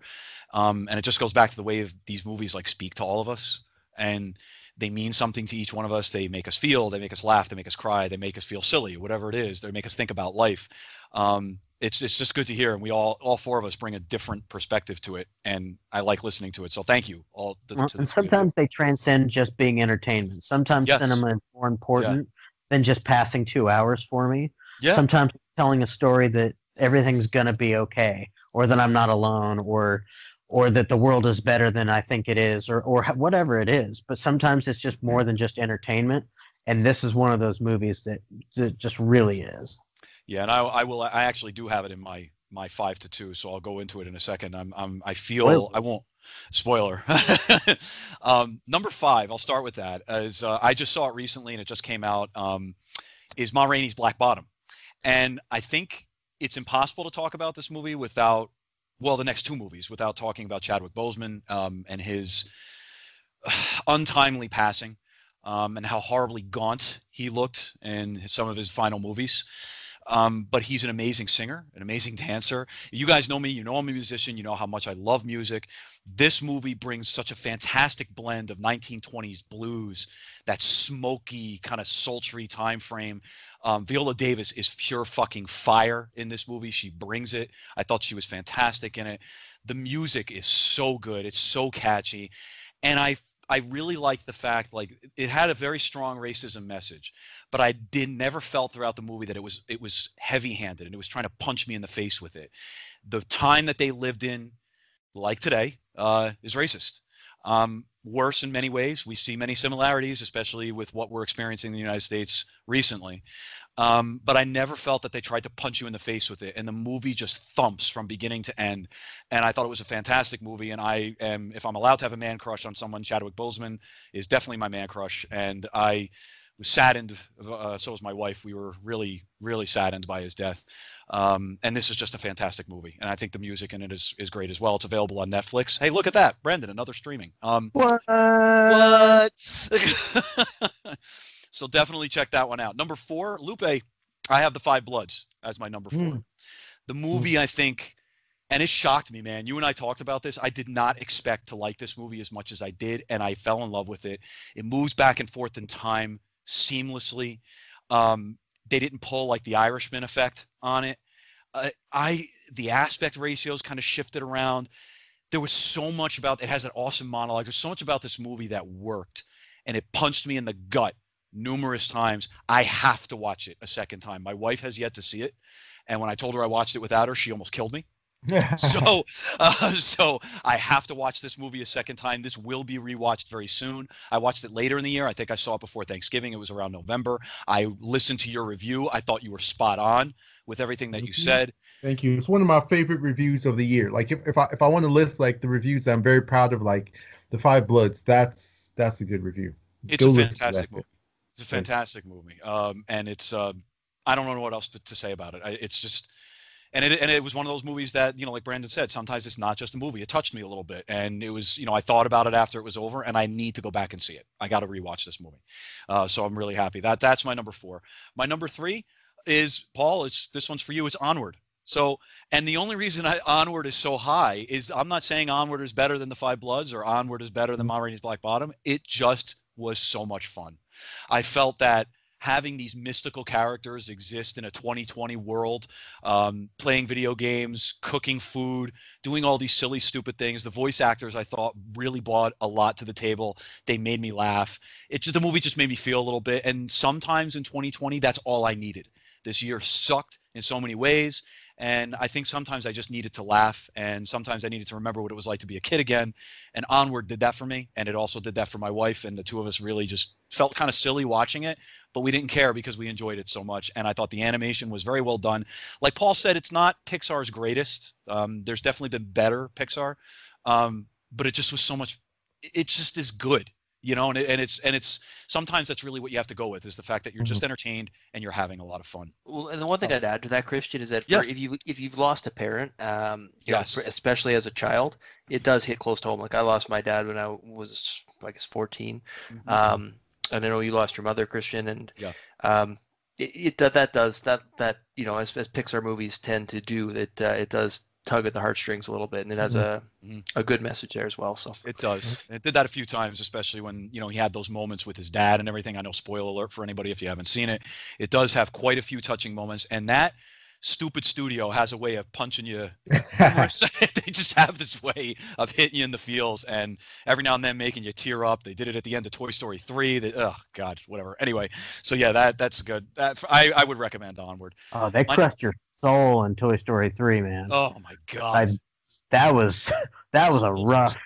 [SPEAKER 2] Um, and it just goes back to the way of these movies like speak to all of us, and they mean something to each one of us. They make us feel, they make us laugh, they make us cry, they make us feel silly, whatever it is. They make us think about life. Um, it's it's just good to hear, and we all all four of us bring a different perspective to it, and I like listening to it. So thank you all. To,
[SPEAKER 5] Well,
[SPEAKER 2] to
[SPEAKER 5] and
[SPEAKER 2] three of you.
[SPEAKER 5] sometimes they transcend just being entertainment. Sometimes
[SPEAKER 2] Yes.
[SPEAKER 5] cinema is more important than just passing two hours for me.
[SPEAKER 2] yeah,
[SPEAKER 5] Sometimes telling a story that everything's gonna be okay, or that I'm not alone, or or that the world is better than I think it is, or or whatever it is. But sometimes it's just more than just entertainment. And this is one of those movies that, that just really is.
[SPEAKER 2] Yeah, and I I will I actually do have it in my my five to two, so I'll go into it in a second. I'm I'm I feel
[SPEAKER 5] Spoiler.
[SPEAKER 2] I won't spoiler. um, number five, I'll start with that. As uh, I just saw it recently, and it just came out. Um, is Ma Rainey's Black Bottom, and I think it's impossible to talk about this movie without well the next two movies without talking about Chadwick Boseman um, and his untimely passing um, and how horribly gaunt he looked in some of his final movies. Um, but he's an amazing singer, an amazing dancer. You guys know me. You know I'm a musician. You know how much I love music. This movie brings such a fantastic blend of 1920s blues, that smoky kind of sultry time frame. Um, Viola Davis is pure fucking fire in this movie. She brings it. I thought she was fantastic in it. The music is so good. It's so catchy, and I I really like the fact like it had a very strong racism message, but I did never felt throughout the movie that it was it was heavy handed and it was trying to punch me in the face with it. The time that they lived in, like today, uh, is racist. Um, worse in many ways. We see many similarities, especially with what we're experiencing in the United States recently. Um, but I never felt that they tried to punch you in the face with it. And the movie just thumps from beginning to end. And I thought it was a fantastic movie. And I am, if I'm allowed to have a man crush on someone, Chadwick Boseman is definitely my man crush. And I was saddened. Uh, so was my wife. We were really, really saddened by his death. Um, and this is just a fantastic movie. And I think the music in it is, is great as well. It's available on Netflix. Hey, look at that. Brandon, another streaming. Um,
[SPEAKER 5] What?
[SPEAKER 2] what? so definitely check that one out. Number four, Lupe. I have the Five Bloods as my number four.
[SPEAKER 3] Mm.
[SPEAKER 2] The movie, I think, and it shocked me, man. You and I talked about this. I did not expect to like this movie as much as I did, and I fell in love with it. It moves back and forth in time seamlessly. Um, they didn't pull like the Irishman effect on it. Uh, I the aspect ratios kind of shifted around. There was so much about it has an awesome monologue. There's so much about this movie that worked and it punched me in the gut numerous times. I have to watch it a second time. My wife has yet to see it and when i told her i watched it without her she almost killed me so uh, so i have to watch this movie a second time. This will be rewatched very soon. I watched it later in the year. I think i saw it before thanksgiving. It was around november. I listened to your review. I thought you were spot on with everything that you said.
[SPEAKER 3] Thank you. It's one of my favorite reviews of the year. Like if, if I if I want to list like the reviews I'm very proud of, like the Five Bloods, that's that's a good review.
[SPEAKER 2] it's
[SPEAKER 3] Go
[SPEAKER 2] a fantastic movie. It's a fantastic movie, um, and it's uh, I don't know what else to say about it. I, it's just and it and it was one of those movies that you know, like Brandon said, sometimes it's not just a movie. It touched me a little bit, and it was you know I thought about it after it was over, and I need to go back and see it. I got to rewatch this movie, uh, so I'm really happy. That that's my number four. My number three is Paul. It's this one's for you. It's Onward. So, and the only reason I, Onward is so high is I'm not saying Onward is better than The Five Bloods or Onward is better than Ma Rainey's Black Bottom. It just was so much fun. I felt that having these mystical characters exist in a 2020 world, um, playing video games, cooking food, doing all these silly, stupid things. The voice actors I thought really brought a lot to the table. They made me laugh. It just the movie just made me feel a little bit. And sometimes in 2020, that's all I needed. This year sucked in so many ways. And I think sometimes I just needed to laugh, and sometimes I needed to remember what it was like to be a kid again. And Onward did that for me, and it also did that for my wife. And the two of us really just felt kind of silly watching it, but we didn't care because we enjoyed it so much. And I thought the animation was very well done. Like Paul said, it's not Pixar's greatest. Um, there's definitely been better Pixar, um, but it just was so much. It just is good you know and, it, and it's and it's sometimes that's really what you have to go with is the fact that you're just
[SPEAKER 3] Mm-hmm.
[SPEAKER 2] entertained and you're having a lot of fun
[SPEAKER 4] Well, and the one thing I'd add to that, Christian, is that for,
[SPEAKER 2] Yeah.
[SPEAKER 4] if you if you've lost a parent, um, you know,
[SPEAKER 2] Yes.
[SPEAKER 4] for- especially as a child, it does hit close to home. Like I lost my dad when I was, I guess, 14. Um, and I know you lost your mother, Christian, and
[SPEAKER 2] Yeah.
[SPEAKER 4] um, it, it that that does that that you know as, as Pixar movies tend to do that uh, it does tug at the heartstrings a little bit, and it has a
[SPEAKER 2] Mhm.
[SPEAKER 4] a good message there as well. So
[SPEAKER 2] It does. And It did that a few times, especially when you know he had those moments with his dad and everything. I know spoiler alert for anybody if you haven't seen it. It does have quite a few touching moments, and that stupid studio has a way of punching you. they just have this way of hitting you in the feels, and every now and then making you tear up. They did it at the end of Toy Story three. They, oh God, whatever. Anyway, so yeah, that that's good. That I, I would recommend Onward.
[SPEAKER 5] Oh, they crushed your soul in Toy Story 3, man.
[SPEAKER 2] Oh my God.
[SPEAKER 5] I, that was that was a rough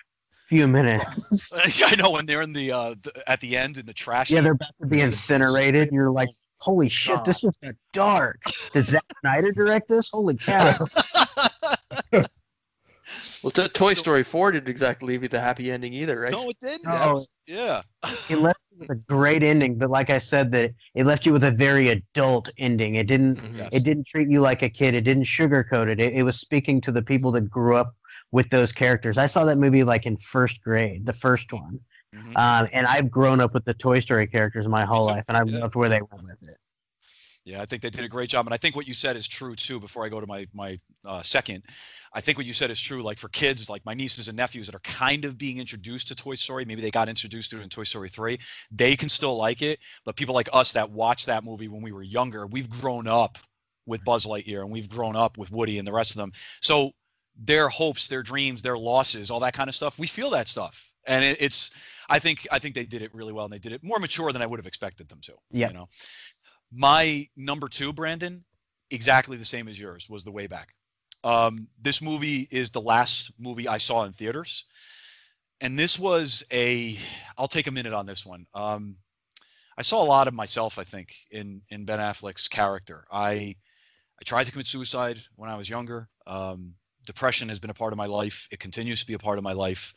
[SPEAKER 5] few minutes.
[SPEAKER 2] I know when they're in the, uh, the at the end in the trash.
[SPEAKER 5] yeah, they're about to be incinerated. You're like, holy shit, this is got dark. Did Zack Snyder direct this? Holy cow!
[SPEAKER 4] well, to- Toy Story 4 didn't exactly leave you the happy ending either, right?
[SPEAKER 2] No, it didn't.
[SPEAKER 5] No.
[SPEAKER 2] Was, yeah.
[SPEAKER 5] It left you with a great ending, but like I said, that it left you with a very adult ending. It didn't.
[SPEAKER 4] Mhm.
[SPEAKER 2] Yes.
[SPEAKER 5] It didn't treat you like a kid. It didn't sugarcoat it. it. It was speaking to the people that grew up with those characters. I saw that movie like in first grade, the first one,
[SPEAKER 2] Mhm.
[SPEAKER 5] um, and I've grown up with the Toy Story characters my whole life, and I
[SPEAKER 2] Yeah.
[SPEAKER 5] loved where they went with it.
[SPEAKER 2] Yeah, I think they did a great job, and I think what you said is true too. Before I go to my my uh, second, I think what you said is true. Like for kids, like my nieces and nephews that are kind of being introduced to Toy Story, maybe they got introduced to it in Toy Story three, they can still like it. But people like us that watched that movie when we were younger, we've grown up with Buzz Lightyear, and we've grown up with Woody and the rest of them. So their hopes, their dreams, their losses, all that kind of stuff, we feel that stuff, and it, it's. I think I think they did it really well, and they did it more mature than I would have expected them to.
[SPEAKER 5] Yeah.
[SPEAKER 2] You know, my number two, Brandon, exactly the same as yours, was The Way Back. Um, this movie is the last movie I saw in theaters, and this was a. I'll take a minute on this one. Um, I saw a lot of myself, I think, in in Ben Affleck's character. I I tried to commit suicide when I was younger. Um, depression has been a part of my life. It continues to be a part of my life.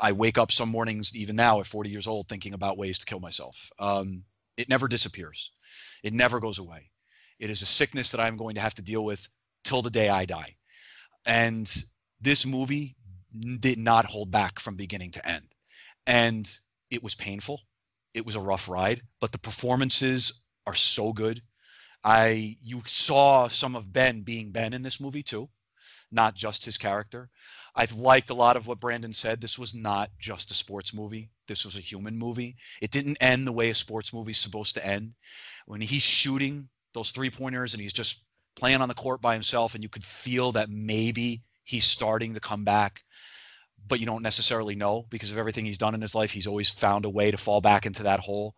[SPEAKER 2] I wake up some mornings, even now at 40 years old, thinking about ways to kill myself. Um, it never disappears. It never goes away. It is a sickness that I'm going to have to deal with till the day I die. And this movie did not hold back from beginning to end. And it was painful. It was a rough ride, but the performances are so good. I you saw some of Ben being Ben in this movie too, not just his character. I've liked a lot of what Brandon said. This was not just a sports movie. This was a human movie. It didn't end the way a sports movie is supposed to end. When he's shooting those three pointers and he's just playing on the court by himself, and you could feel that maybe he's starting to come back, but you don't necessarily know because of everything he's done in his life. He's always found a way to fall back into that hole.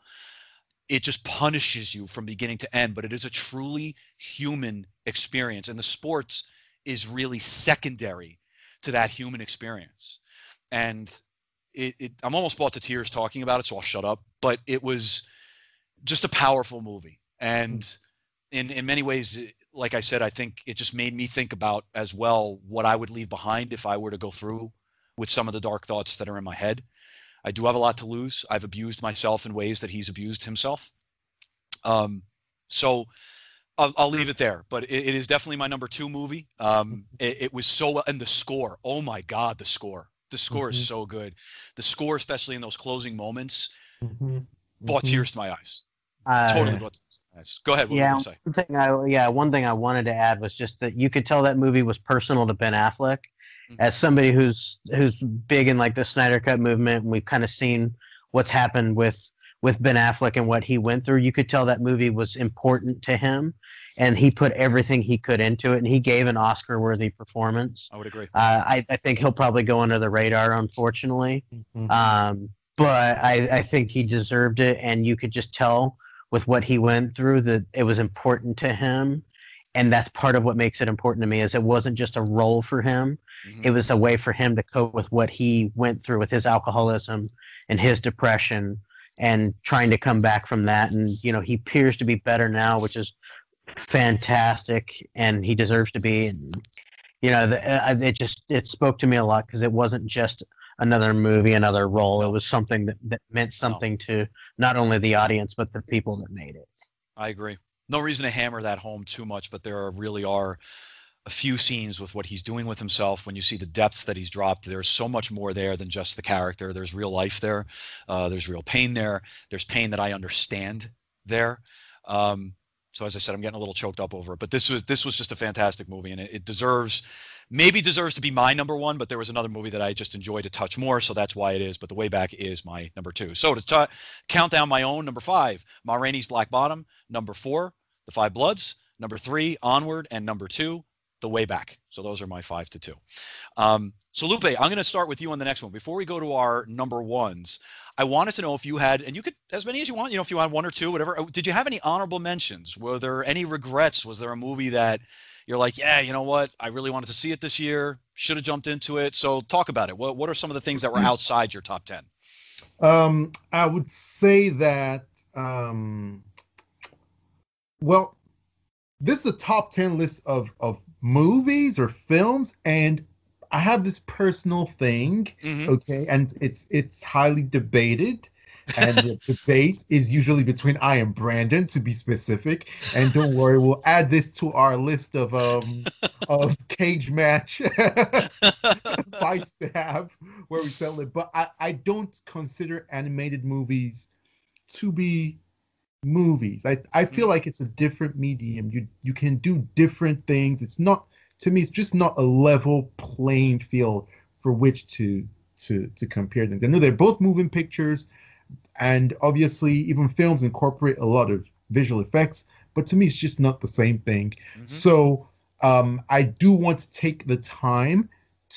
[SPEAKER 2] It just punishes you from beginning to end, but it is a truly human experience. And the sports is really secondary to that human experience. And it, it, I'm almost brought to tears talking about it, so I'll shut up. But it was just a powerful movie, and mm. In in many ways, like I said, I think it just made me think about as well what I would leave behind if I were to go through with some of the dark thoughts that are in my head. I do have a lot to lose. I've abused myself in ways that he's abused himself, Um, so I'll, I'll leave it there. But it, it is definitely my number two movie. Um, it, it was so well, and the score. Oh my God, the score. The score
[SPEAKER 3] Mhm.
[SPEAKER 2] is so good. The score, especially in those closing moments,
[SPEAKER 3] Mhm.
[SPEAKER 2] brought
[SPEAKER 3] Mhm.
[SPEAKER 2] tears to my eyes.
[SPEAKER 5] Uh,
[SPEAKER 2] Totally brought tears to my eyes. Go ahead. What
[SPEAKER 5] yeah,
[SPEAKER 2] you going say?
[SPEAKER 5] one thing I yeah, one thing I wanted to add was just that you could tell that movie was personal to Ben Affleck.
[SPEAKER 2] Mhm.
[SPEAKER 5] As somebody who's who's big in like the Snyder Cut movement, and we've kind of seen what's happened with with Ben Affleck and what he went through. You could tell that movie was important to him, and he put everything he could into it, and he gave an Oscar-worthy performance.
[SPEAKER 2] I would agree.
[SPEAKER 5] Uh, I, I think he'll probably go under the radar, unfortunately.
[SPEAKER 3] Mhm.
[SPEAKER 5] Um, but I, I think he deserved it, and you could just tell with what he went through that it was important to him, and that's part of what makes it important to me. Is it wasn't just a role for him;
[SPEAKER 2] Mhm.
[SPEAKER 5] it was a way for him to cope with what he went through with his alcoholism and his depression, and trying to come back from that. And you know, he appears to be better now, which is fantastic, and he deserves to be. And you know, the, uh, it just it spoke to me a lot because it wasn't just another movie, another role. It was something that, that meant something to not only the audience but the people that made it.
[SPEAKER 2] I agree. No reason to hammer that home too much, but there are, really are a few scenes with what he's doing with himself. When you see the depths that he's dropped, there's so much more there than just the character. There's real life there. Uh, there's real pain there. There's pain that I understand there. Um, so as I said, I'm getting a little choked up over it. But this was this was just a fantastic movie, and it, it deserves maybe deserves to be my number one. But there was another movie that I just enjoyed a touch more, so that's why it is. But The Way Back is my number two. So to t- count down my own number five, Ma Rainey's Black Bottom. Number four, The Five Bloods. Number three, Onward, and number two, The Way Back. So those are my five to two. Um, so Lupe, I'm going to start with you on the next one. Before we go to our number ones, I wanted to know if you had, and you could as many as you want. You know, if you had one or two, whatever. uh, Did you have any honorable mentions? Were there any regrets? Was there a movie that you're like, yeah, you know what, I really wanted to see it this year. Should have jumped into it. So talk about it. What What are some of the things that were outside your top ten?
[SPEAKER 3] Um, I would say that um, well, this is a top ten list of of movies or films, and I have this personal thing,
[SPEAKER 2] Mhm.
[SPEAKER 3] okay, and it's it's highly debated. and the debate is usually between I and Brandon, to be specific. And don't worry, we'll add this to our list of um of cage match fights to have where we settle it. But I, I don't consider animated movies to be movies. I, I feel like it's a different medium. You you can do different things. It's not to me, it's just not a level playing field for which to to to compare them. I know they're both moving pictures, and obviously even films incorporate a lot of visual effects, but to me it's just not the same thing.
[SPEAKER 2] Mhm.
[SPEAKER 3] So um, I do want to take the time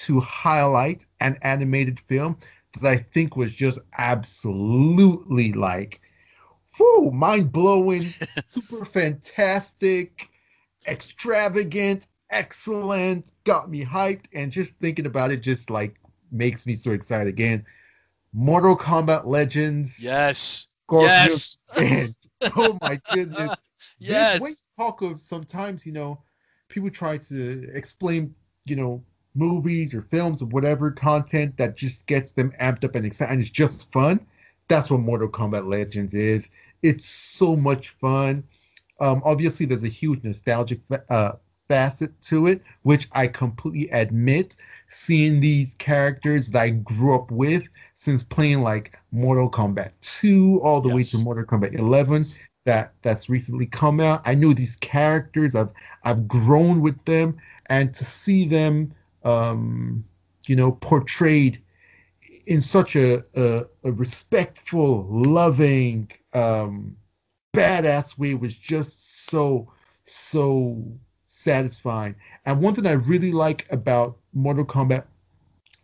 [SPEAKER 3] to highlight an animated film that I think was just absolutely like, whoo, mind blowing, super fantastic, extravagant, excellent, got me hyped, and just thinking about it just like makes me so excited again. Mortal Kombat Legends.
[SPEAKER 2] Yes.
[SPEAKER 3] Scorpion's
[SPEAKER 2] Yes.
[SPEAKER 3] and- oh my goodness.
[SPEAKER 2] Yes.
[SPEAKER 3] Way talk of sometimes, you know, people try to explain, you know, movies or films or whatever content that just gets them amped up and excited and it's just fun. That's what Mortal Kombat Legends is. It's so much fun. Um, obviously, there's a huge nostalgic uh, facet to it, which I completely admit. Seeing these characters that I grew up with since playing like Mortal Kombat 2 all the way to Mortal Kombat 11 that that's recently come out. I know these characters. I've I've grown with them, and to see them, um, you know, portrayed in such a a, a respectful, loving, um, badass way was just so so satisfying. And one thing I really like about Mortal Kombat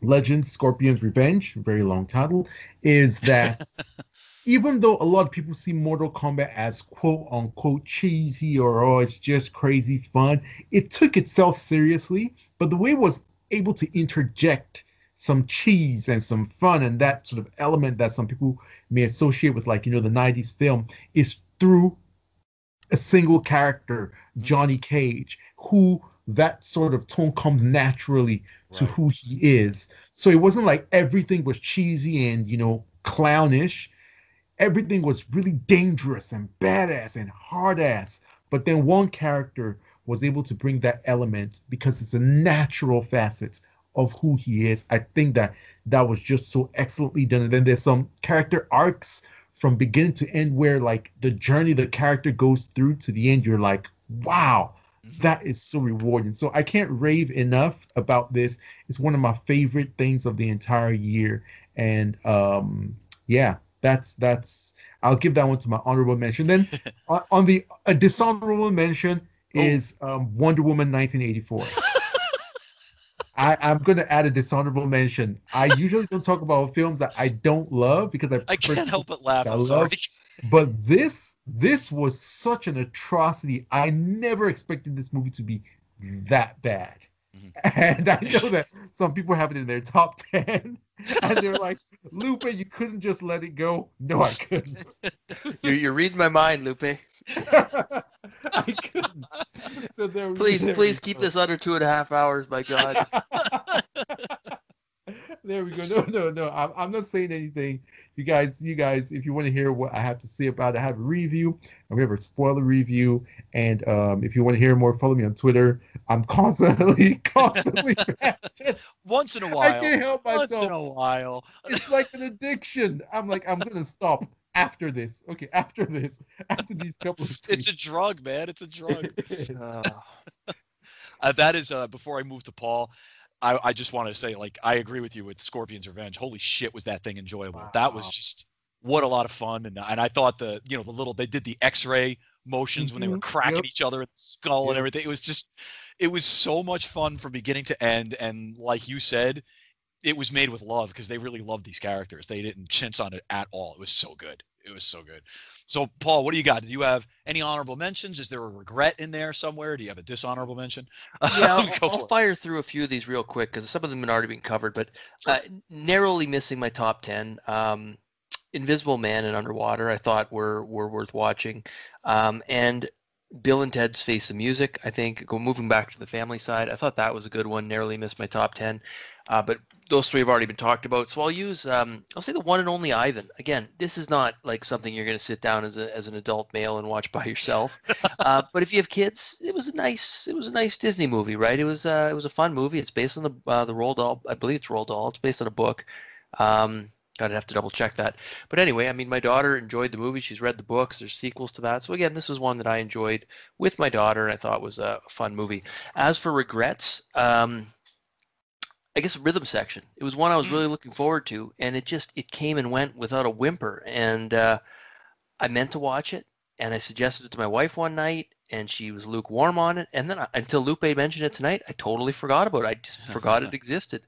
[SPEAKER 3] Legends Scorpion's Revenge, very long title, is that even though a lot of people see Mortal Kombat as quote unquote cheesy or oh it's just crazy fun, it took itself seriously, but the way it was able to interject some cheese and some fun and that sort of element that some people may associate with like you know the 90s film is through a single character, mm-hmm. Johnny Cage, who that sort of tone comes naturally to
[SPEAKER 2] Right.
[SPEAKER 3] who he is. So it wasn't like everything was cheesy and you know clownish everything was really dangerous and badass and hard ass. But then one character was able to bring that element because it's a natural facet of who he is. I think that that was just so excellently done. And then there's some character arcs from beginning to end where like the journey the character goes through to the end, you're like, wow, that is so rewarding. So I can't rave enough about this. It's one of my favorite things of the entire year. And um yeah, that's that's I'll give that one to my honorable mention. Then on, on the a dishonorable mention is um, Wonder Woman 1984. I, I'm going to add a dishonorable mention. I usually don't talk about films that I don't love because I,
[SPEAKER 2] I can't help but laugh.
[SPEAKER 3] I
[SPEAKER 2] I'm
[SPEAKER 3] love-
[SPEAKER 2] sorry.
[SPEAKER 3] But this this was such an atrocity. I never expected this movie to be that bad.
[SPEAKER 2] Mhm.
[SPEAKER 3] And I know that some people have it in their top 10 and they're like, Lupe, you couldn't just let it go. No, I couldn't.
[SPEAKER 4] You're, you're reading my mind, Lupe.
[SPEAKER 3] I couldn't. So there,
[SPEAKER 4] Please,
[SPEAKER 3] there
[SPEAKER 4] please keep
[SPEAKER 3] go.
[SPEAKER 4] this under two and a half hours, my God.
[SPEAKER 3] there we go. No, no, no. I'm, I'm not saying anything. You guys, you guys, if you want to hear what I have to say about it, I have a review and we have a spoiler review. And um, if you want to hear more, follow me on Twitter. I'm constantly, constantly.
[SPEAKER 2] Once in a while.
[SPEAKER 3] I can't help myself.
[SPEAKER 2] Once in
[SPEAKER 3] myself.
[SPEAKER 2] a while.
[SPEAKER 3] It's like an addiction. I'm like, I'm gonna stop after this. Okay, after this, after these couple of
[SPEAKER 2] It's a drug, man. It's a drug.
[SPEAKER 4] Uh,
[SPEAKER 2] Uh, that is uh, before I move to Paul. I, I just want to say, like, I agree with you with Scorpion's Revenge. Holy shit, was that thing enjoyable? That was just what a lot of fun, and and I thought the you know the little they did the X-ray motions when they were
[SPEAKER 3] Mhm.
[SPEAKER 2] cracking
[SPEAKER 3] Yep.
[SPEAKER 2] each other in the skull and everything. It was just, it was so much fun from beginning to end, and like you said, it was made with love because they really loved these characters. They didn't chintz on it at all. It was so good. It was so good. So, Paul, what do you got? Do you have any honorable mentions? Is there a regret in there somewhere? Do you have a dishonorable mention?
[SPEAKER 4] yeah, I'll, I'll fire through a few of these real quick because some of them have already been covered, but uh, narrowly missing my top 10. Um, Invisible Man and Underwater, I thought were, were worth watching. Um, and Bill and Ted's Face the Music, I think, go moving back to the family side, I thought that was a good one. Narrowly missed my top 10. Uh, but those three have already been talked about. So I'll use, um, I'll say the one and only Ivan. Again, this is not like something you're going to sit down as, a, as an adult male and watch by yourself. uh, but if you have kids, it was a nice, it was a nice Disney movie, right? It was, uh, it was a fun movie. It's based on the uh, the Roald Dahl, I believe it's Roald Dahl. It's based on a book. Um, I'd have to double check that. But anyway, I mean, my daughter enjoyed the movie. She's read the books. There's sequels to that. So again, this was one that I enjoyed with my daughter, and I thought was a fun movie. As for regrets, um, I guess a rhythm section. It was one I was really looking forward to, and it just it came and went without a whimper. And uh, I meant to watch it, and I suggested it to my wife one night, and she was lukewarm on it. And then I, until Lupe mentioned it tonight, I totally forgot about it. I just forgot it existed.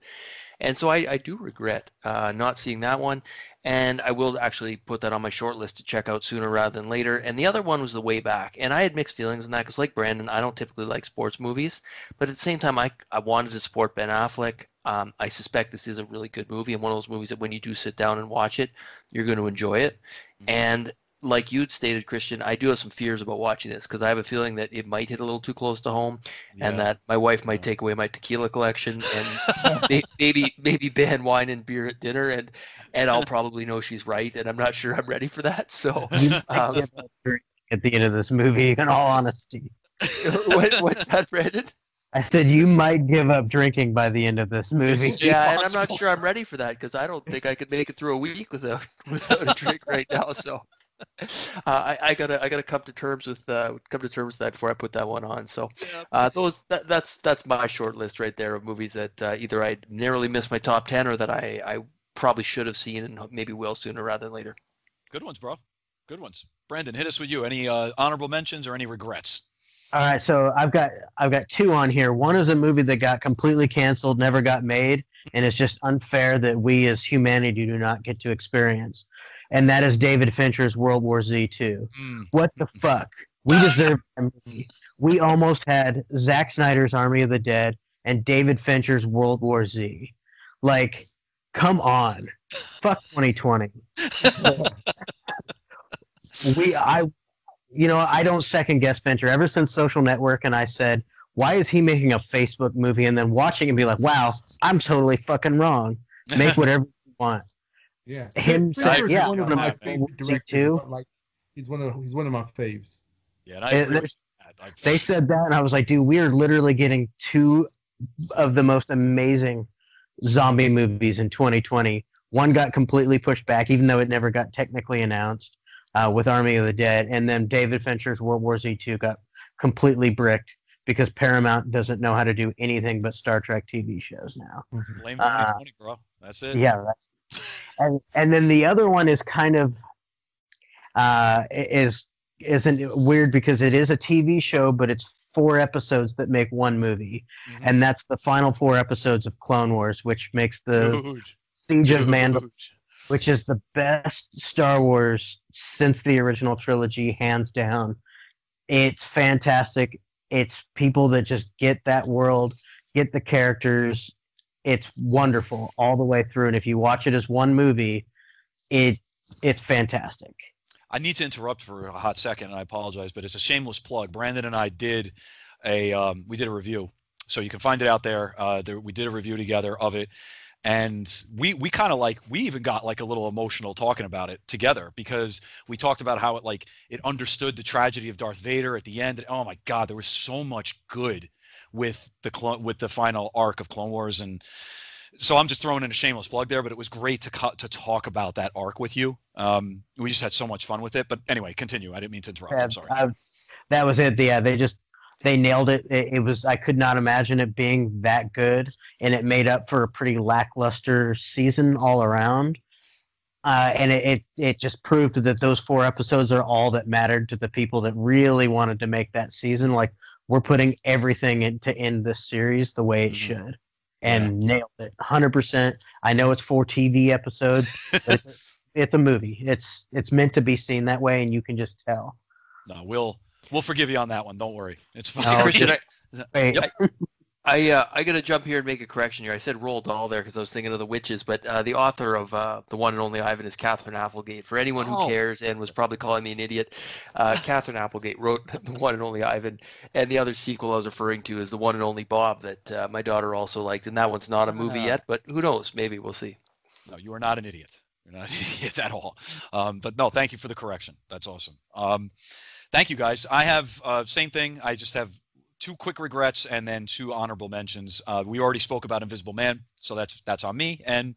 [SPEAKER 4] And so I, I do regret uh, not seeing that one. And I will actually put that on my short list to check out sooner rather than later. And the other one was The Way Back. And I had mixed feelings on that because, like Brandon, I don't typically like sports movies. But at the same time, I, I wanted to support Ben Affleck. Um, I suspect this is a really good movie and one of those movies that when you do sit down and watch it, you're going to enjoy it.
[SPEAKER 2] Mhm.
[SPEAKER 4] And like you'd stated, Christian, I do have some fears about watching this because I have a feeling that it might hit a little too close to home and that my wife might
[SPEAKER 2] Yeah.
[SPEAKER 4] take away my tequila collection and maybe maybe ban wine and beer at dinner and and I'll probably know she's right and I'm not sure I'm ready for that. So Um,
[SPEAKER 5] give up drinking at the end of this movie, in all honesty.
[SPEAKER 4] what, what's that, Brandon?
[SPEAKER 5] I said you might give up drinking by the end of this movie.
[SPEAKER 4] Yeah, and I'm not sure I'm ready for that because I don't think I could make it through a week without without a drink right now. So uh, I, I gotta I gotta come to terms with uh, come to terms with that before I put that one on. So uh, those that, that's that's my short list right there of movies that uh, either I narrowly missed my top ten or that I I probably should have seen and maybe will sooner rather than later.
[SPEAKER 2] Good ones, bro. Good ones. Brandon, hit us with you. Any uh, honorable mentions or any regrets?
[SPEAKER 5] All right, so I've got I've got two on here. One is a movie that got completely canceled, never got made, and it's just unfair that we as humanity do not get to experience. And that is David Fincher's World War Z 2.
[SPEAKER 2] Mm,
[SPEAKER 5] What the fuck? We deserve that movie. We almost had Zack Snyder's Army of the Dead and David Fincher's World War Z. Like, come on. Fuck 2020. we I you know, I don't second guess Fincher. Ever since Social Network and I said, why is he making a Facebook movie and then watching and be like, wow, I'm totally fucking wrong. Make whatever you want.
[SPEAKER 3] Yeah,
[SPEAKER 5] Him
[SPEAKER 3] Fincher
[SPEAKER 5] say- yeah,
[SPEAKER 3] one of
[SPEAKER 2] I
[SPEAKER 3] my favorite directors.
[SPEAKER 5] too.
[SPEAKER 3] Like he's one of he's one of my faves.
[SPEAKER 2] Yeah, and I
[SPEAKER 5] It-
[SPEAKER 2] agree with
[SPEAKER 5] there's-
[SPEAKER 2] that. Like,
[SPEAKER 5] They said that, and I was like, dude, we are literally getting two of the most amazing zombie movies in 2020. One got completely pushed back, even though it never got technically announced uh, with Army of the Dead. And then David Fincher's World War Z 2 got completely bricked because Paramount doesn't know how to do anything but Star Trek TV shows now.
[SPEAKER 2] blame
[SPEAKER 5] uh,
[SPEAKER 2] 2020, bro. That's it.
[SPEAKER 5] Yeah. That's, and, and then the other one is kind of uh, is isn't weird because it is a TV show, but it's four episodes that make one movie,
[SPEAKER 2] Mhm.
[SPEAKER 5] and that's the final four episodes of Clone Wars, which makes the
[SPEAKER 2] Dude,
[SPEAKER 5] Siege of
[SPEAKER 2] dude.
[SPEAKER 5] Mandalore, which is the best Star Wars since the original trilogy, hands down. It's fantastic. It's people that just get that world, get the characters. It's wonderful all the way through. And if you watch it as one movie, it it's fantastic.
[SPEAKER 2] I need to interrupt for a hot second, and I apologize, but it's a shameless plug. Brandon and I did a um, we did a review, so you can find it out there. Uh, there we did a review together of it, and we we kind of like we even got like a little emotional talking about it together because we talked about how it like it understood the tragedy of Darth Vader at the end. And, oh my God, there was so much good with the clone with the final arc of Clone Wars and. So I'm just throwing in a shameless plug there, but it was great to cut to talk about that arc with you. Um, we just had so much fun with it. But anyway, continue. I didn't mean to interrupt. I'm sorry.
[SPEAKER 5] That was it. Yeah, they just they nailed it. it. It was I could not imagine it being that good, and it made up for a pretty lackluster season all around. Uh, and it, it it just proved that those four episodes are all that mattered to the people that really wanted to make that season. Like we're putting everything in to end this series the way it
[SPEAKER 2] Mhm.
[SPEAKER 5] should, and nailed it, hundred percent. I know it's four TV episodes, but it's, it's a movie. It's it's meant to be seen that way, and you can just tell.
[SPEAKER 2] no, we'll we'll forgive you on that one. Don't worry. It's fine.
[SPEAKER 5] Oh,
[SPEAKER 4] Christian, I,
[SPEAKER 5] Wait,
[SPEAKER 2] Yep.
[SPEAKER 4] I uh, I got to jump here and make a correction here. I said Roald Dahl there because I was thinking of the witches, but uh, the author of uh, the one and only Ivan is Katherine Applegate. For anyone who
[SPEAKER 2] Oh.
[SPEAKER 4] cares and was probably calling me an idiot, uh, Katherine Applegate wrote the one and only Ivan, and the other sequel I was referring to is the one and only Bob that uh, my daughter also liked, and that one's not a movie
[SPEAKER 2] Ah.
[SPEAKER 4] yet, but who knows? Maybe we'll see.
[SPEAKER 2] No, you are not an idiot. You're not an idiot at all. Um, but no, thank you for the correction. That's awesome. Um, thank you guys. I have uh, same thing. I just have two quick regrets and then two honorable mentions. Uh, we already spoke about Invisible Man, so that's that's on me, and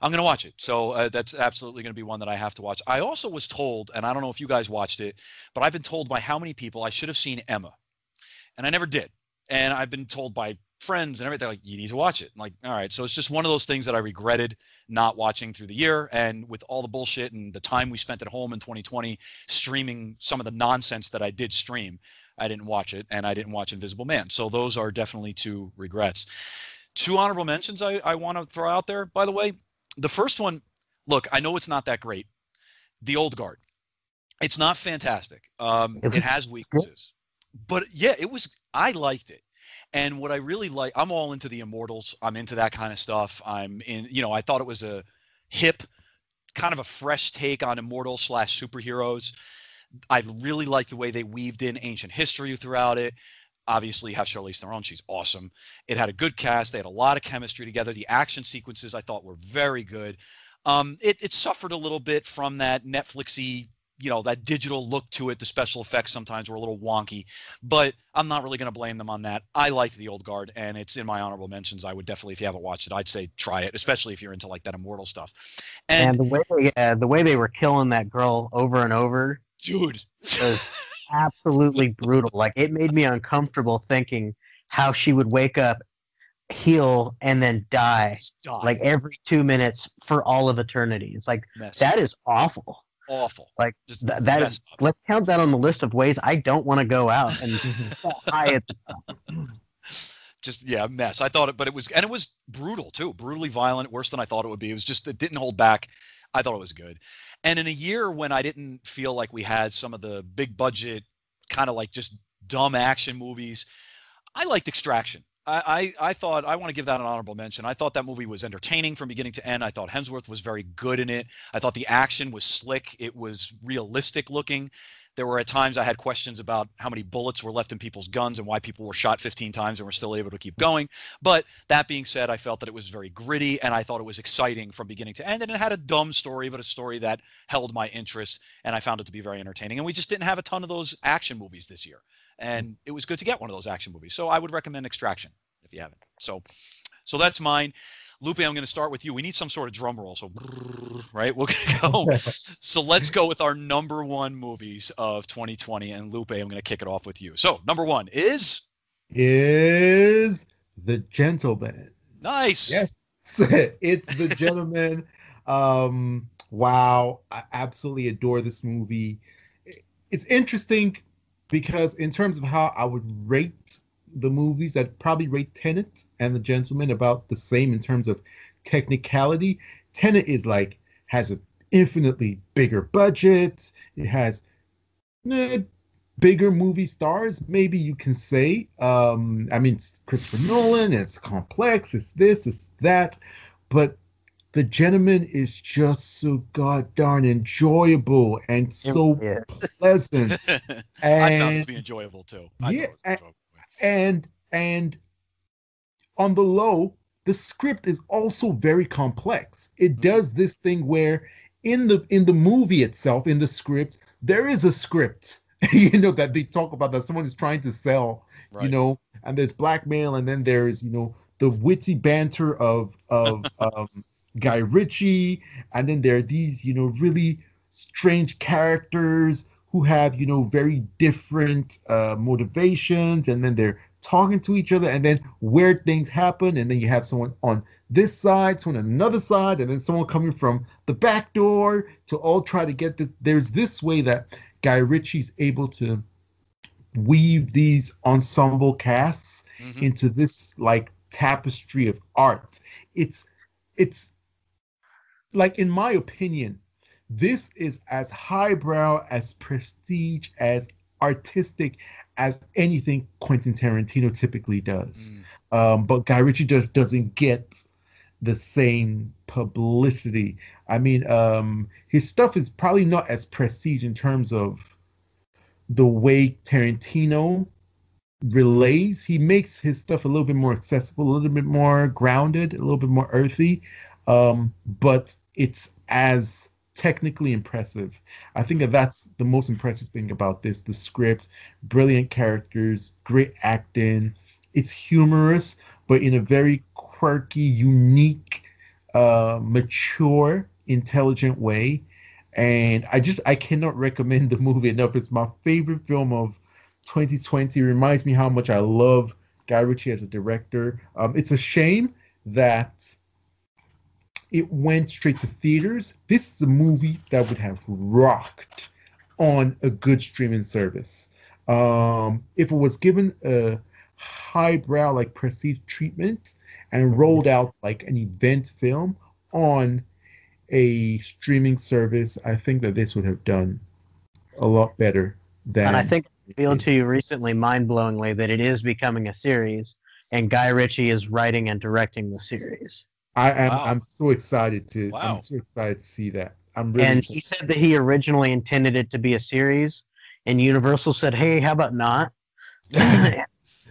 [SPEAKER 2] I'm gonna watch it. So uh, that's absolutely gonna be one that I have to watch. I also was told, and I don't know if you guys watched it, but I've been told by how many people I should have seen Emma, and I never did. And I've been told by friends and everything like you need to watch it. I'm like, all right. So it's just one of those things that I regretted not watching through the year. And with all the bullshit and the time we spent at home in 2020 streaming some of the nonsense that I did stream, I didn't watch it and I didn't watch Invisible Man. So those are definitely two regrets. Two honorable mentions I, I want to throw out there, by the way. The first one, look, I know it's not that great. The Old Guard. It's not fantastic. Um,
[SPEAKER 5] It
[SPEAKER 2] it, has weaknesses. But yeah, it was, I liked it. And what I really like, I'm all into the Immortals. I'm into that kind of stuff. I'm in, you know, I thought it was a hip, kind of a fresh take on immortal slash superheroes. I really like the way they weaved in ancient history throughout it. Obviously, have Charlize Theron; she's awesome. It had a good cast. They had a lot of chemistry together. The action sequences I thought were very good. Um, it, it suffered a little bit from that Netflixy, you know, that digital look to it. The special effects sometimes were a little wonky, but I'm not really going to blame them on that. I like the old guard, and it's in my honorable mentions. I would definitely, if you haven't watched it, I'd say try it, especially if you're into like that immortal stuff.
[SPEAKER 5] and
[SPEAKER 2] And
[SPEAKER 5] the way they, uh, the way they were killing that girl over and over
[SPEAKER 2] dude,
[SPEAKER 5] was absolutely brutal. Like it made me uncomfortable thinking how she would wake up, heal, and then die like every two minutes for all of eternity. It's like
[SPEAKER 2] mess.
[SPEAKER 5] that is awful.
[SPEAKER 2] Awful.
[SPEAKER 5] Like,
[SPEAKER 2] just
[SPEAKER 5] Th- that is
[SPEAKER 2] up.
[SPEAKER 5] let's count that on the list of ways I don't want to go out and high at
[SPEAKER 2] just yeah, mess. I thought it, but it was, and it was brutal too, brutally violent, worse than I thought it would be. It was just it didn't hold back. I thought it was good. And in a year when I didn't feel like we had some of the big budget, kind of like just dumb action movies, I liked Extraction. I, I, thought I want to give that an honorable mention. I thought that movie was entertaining from beginning to end. I thought Hemsworth was very good in it. I thought the action was slick. It was realistic looking. There were at times I had questions about how many bullets were left in people's guns and why people were shot 15 times and were still able to keep going. But that being said, I felt that it was very gritty and I thought it was exciting from beginning to end. And it had a dumb story, but a story that held my interest. And I found it to be very entertaining. And we just didn't have a ton of those action movies this year. And it was good to get one of those action movies. So I would recommend Extraction if you haven't. So, so that's mine. Lupe, I'm going to start with you. We need some sort of drum roll. So, right, we're going to go. so let's go with our number one movies of 2020. And Lupe, I'm going to kick it off with you. So number one is
[SPEAKER 3] is The Gentlemen.
[SPEAKER 2] nice.
[SPEAKER 3] Yes, it's The Gentlemen. um, wow, I absolutely adore this movie. It's interesting because in terms of how I would rate the movies, I'd probably rate Tenet and The Gentlemen about the same in terms of technicality. Tenet is like has an infinitely bigger budget. It has eh, bigger movie stars, maybe you can say. Um, I mean, it's Christopher Nolan. It's complex. It's this. It's that. But the gentlemen is just so god darn enjoyable and so
[SPEAKER 5] Yeah.
[SPEAKER 3] pleasant.
[SPEAKER 2] I found it to be enjoyable too. I
[SPEAKER 3] Yeah,
[SPEAKER 2] thought it was enjoyable.
[SPEAKER 3] And and on the low the script is also very complex it
[SPEAKER 2] Mhm.
[SPEAKER 3] does this thing where in the in the movie itself in the script there is a script you know that they talk about that someone is trying to sell you know and there's blackmail and then there's you know the witty banter of of um, guy ritchie and then there are these you know really strange characters who have you know very different uh, motivations and then they're talking to each other and then weird things happen and then you have someone on this side someone on another side and then someone coming from the back door to all try to get this there's this way that guy ritchie's able to weave these ensemble casts
[SPEAKER 2] Mhm.
[SPEAKER 3] into this like tapestry of art it's it's like in my opinion this is as highbrow as prestige as artistic as anything quentin tarantino typically does.
[SPEAKER 2] Mm.
[SPEAKER 3] um, but guy ritchie just doesn't get the same publicity. I mean um, his stuff is probably not as prestige in terms of the way tarantino relays. He makes his stuff a little bit more accessible a little bit more grounded a little bit more earthy. Um, but it's as technically impressive. I think that that's the most impressive thing about this. The script brilliant characters great acting. It's humorous but in a very quirky unique uh, mature intelligent way. And i just i cannot recommend the movie enough. It's my favorite film of 2020 It reminds me how much I love Guy Ritchie as a director. Um, it's a shame that it went straight to theaters. This is a movie that would have rocked on a good streaming service. Um, if it was given a highbrow, like prestige treatment and rolled out like an event film on a streaming service, I think that this would have done a lot better than.
[SPEAKER 5] And I think I revealed to you recently, mind blowingly, that it is becoming a series, and Guy Ritchie is writing and directing the series.
[SPEAKER 3] I am
[SPEAKER 2] Wow.
[SPEAKER 3] I'm so excited to
[SPEAKER 2] Wow.
[SPEAKER 3] I'm so excited to see that. I'm really
[SPEAKER 5] and he said that he originally intended it to be a series, and Universal said, "Hey, how about not?" and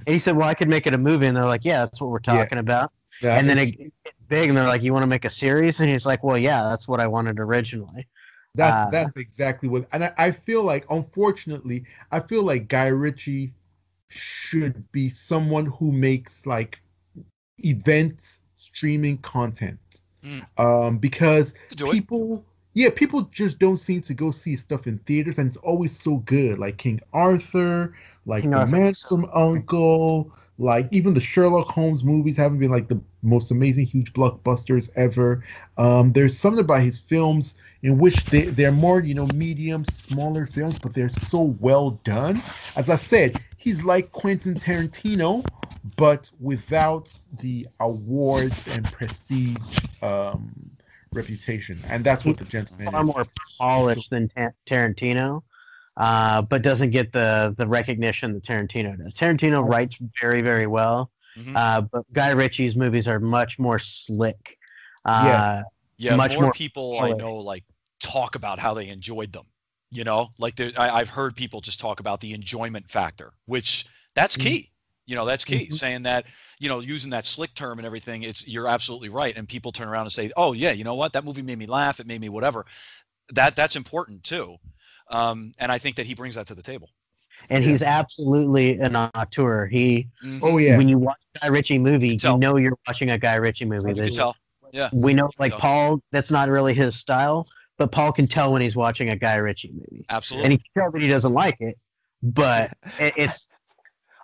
[SPEAKER 5] he said, "Well, I could make it a movie," and they're like, "Yeah, that's what we're
[SPEAKER 3] Yeah.
[SPEAKER 5] talking about."
[SPEAKER 3] Yeah,
[SPEAKER 5] and then it gets big, and they're like, "You want to make a series?" And he's like, "Well, yeah, that's what I wanted originally."
[SPEAKER 3] that's
[SPEAKER 5] uh,
[SPEAKER 3] that's exactly what and I, I feel like unfortunately I feel like Guy Ritchie should be someone who makes like event streaming content.
[SPEAKER 2] Mm.
[SPEAKER 3] Um because
[SPEAKER 2] Do it.
[SPEAKER 3] people yeah people just don't seem to go see stuff in theaters and it's always so good like king arthur like
[SPEAKER 5] King
[SPEAKER 3] the
[SPEAKER 5] Arthur
[SPEAKER 3] man from U.N.C.L.E. like even the sherlock holmes movies haven't been like the most amazing huge blockbusters ever um, there's something about his films in which they, they're more you know medium smaller films but they're so well done as i said he's like quentin tarantino but without the awards and prestige um, reputation, and that's what the gentlemen
[SPEAKER 5] far
[SPEAKER 3] is.
[SPEAKER 5] more polished than Ta- Tarantino, uh, but doesn't get the the recognition that Tarantino does. Tarantino writes very very well,
[SPEAKER 2] Mhm.
[SPEAKER 5] uh, but Guy Ritchie's movies are much more slick. Uh,
[SPEAKER 2] Yeah,
[SPEAKER 5] much
[SPEAKER 2] more,
[SPEAKER 5] more
[SPEAKER 2] people I know like talk about how they enjoyed them. You know, like there, I, I've heard people just talk about the enjoyment factor, which that's
[SPEAKER 3] Mhm.
[SPEAKER 2] key. You know, that's key.
[SPEAKER 3] Mhm.
[SPEAKER 2] Saying that, you know, using that slick term and everything, it's you're absolutely right. And people turn around and say, "Oh yeah, you know what? That movie made me laugh. It made me whatever." That that's important too. Um, and I think that he brings that to the table.
[SPEAKER 5] And he's absolutely an auteur. He
[SPEAKER 2] Mhm.
[SPEAKER 3] Oh yeah.
[SPEAKER 5] when you watch a Guy Ritchie movie,
[SPEAKER 2] tell.
[SPEAKER 5] you know you're watching a Guy Ritchie movie.
[SPEAKER 2] You can tell. Yeah.
[SPEAKER 5] we know like. Paul, that's not really his style, but Paul can tell when he's watching a Guy Ritchie movie.
[SPEAKER 2] Absolutely.
[SPEAKER 5] And he can tell that he doesn't like it, but it's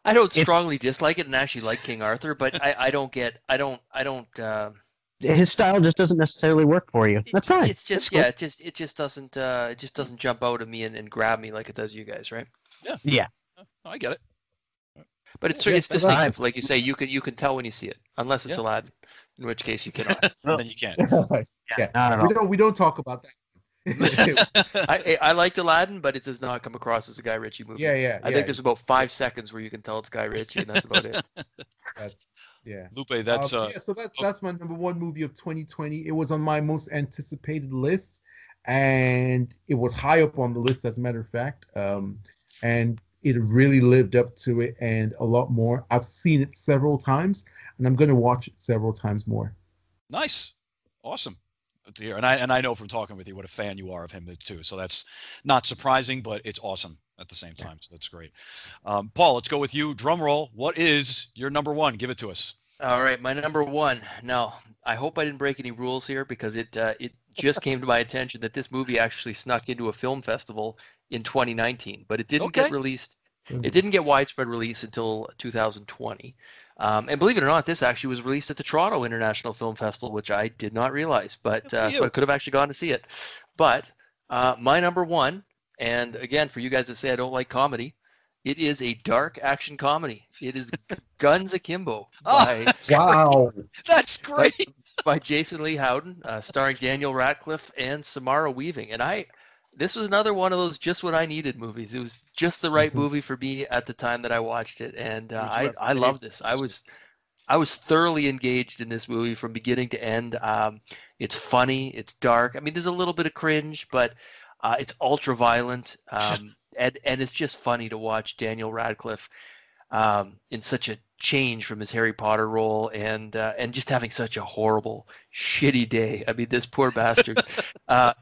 [SPEAKER 4] I don't
[SPEAKER 5] It's-
[SPEAKER 4] strongly dislike it and actually like King Arthur, but I, I don't get I don't I don't uh,
[SPEAKER 5] his style just doesn't necessarily work for you.
[SPEAKER 4] it-
[SPEAKER 5] That's fine.
[SPEAKER 4] It's just
[SPEAKER 5] That's cool.
[SPEAKER 4] yeah, it just it just doesn't uh, it just doesn't jump out at me and, and grab me like it does you guys, right?
[SPEAKER 5] Yeah.
[SPEAKER 2] Oh, I get it.
[SPEAKER 4] But it's
[SPEAKER 2] Yeah,
[SPEAKER 4] it's
[SPEAKER 5] that's
[SPEAKER 4] distinctive, like you say. You can you can tell when you see it, unless it's
[SPEAKER 2] Yeah.
[SPEAKER 4] Aladdin, in which case you cannot.
[SPEAKER 5] Well-
[SPEAKER 2] then you can't.
[SPEAKER 3] yeah.
[SPEAKER 5] Not at
[SPEAKER 3] We don't we don't talk about that.
[SPEAKER 4] I I liked Aladdin, but it does not come across as a Guy Ritchie movie.
[SPEAKER 3] yeah, yeah.
[SPEAKER 4] I
[SPEAKER 3] yeah,
[SPEAKER 4] think there's about five seconds where you can tell it's Guy Ritchie, and that's about it.
[SPEAKER 3] that's yeah.
[SPEAKER 2] Lupe, that's
[SPEAKER 3] Um,
[SPEAKER 2] uh,
[SPEAKER 3] yeah, so that's
[SPEAKER 2] oh.
[SPEAKER 3] that's my number one movie of 2020. It was on my most anticipated list, and it was high up on the list, as a matter of fact. Um, and it really lived up to it and a lot more. I've seen it several times, and I'm going to watch it several times more.
[SPEAKER 2] nice, awesome. Good to hear. And I and I know from talking with you what a fan you are of him too. So that's not surprising, but it's awesome at the same time. So that's great. Um, Paul, let's go with you. Drum roll. What is your number one? Give it to us.
[SPEAKER 4] All right, my number one. Now, I hope I didn't break any rules here because it uh, it just came to my attention that this movie actually snuck into a film festival in 2019, but it didn't
[SPEAKER 2] Okay.
[SPEAKER 4] get released. It didn't get widespread release until 2020. Um, and believe it or not, this actually was released at the Toronto International Film Festival, which I did not realize. But uh, so I could have actually gone to see it. But uh, my number one, and again, for you guys to say I don't like comedy, it is a dark action comedy. It is Guns Akimbo
[SPEAKER 2] Oh,
[SPEAKER 4] by
[SPEAKER 2] that's,
[SPEAKER 3] Wow.
[SPEAKER 2] that's great.
[SPEAKER 4] by Jason Lei Howden, uh, starring Daniel Radcliffe and Samara Weaving. And I, this was another one of those just what I needed movies. It was just the right
[SPEAKER 3] Mhm.
[SPEAKER 4] movie for me at the time that I watched it, and uh, I I love this. I was I was thoroughly engaged in this movie from beginning to end. Um, it's funny, it's dark. I mean, there's a little bit of cringe, but uh, it's ultra violent, um, and and it's just funny to watch Daniel Radcliffe um, in such a change from his Harry Potter role, and uh, and just having such a horrible, shitty day. I mean, this poor bastard. uh,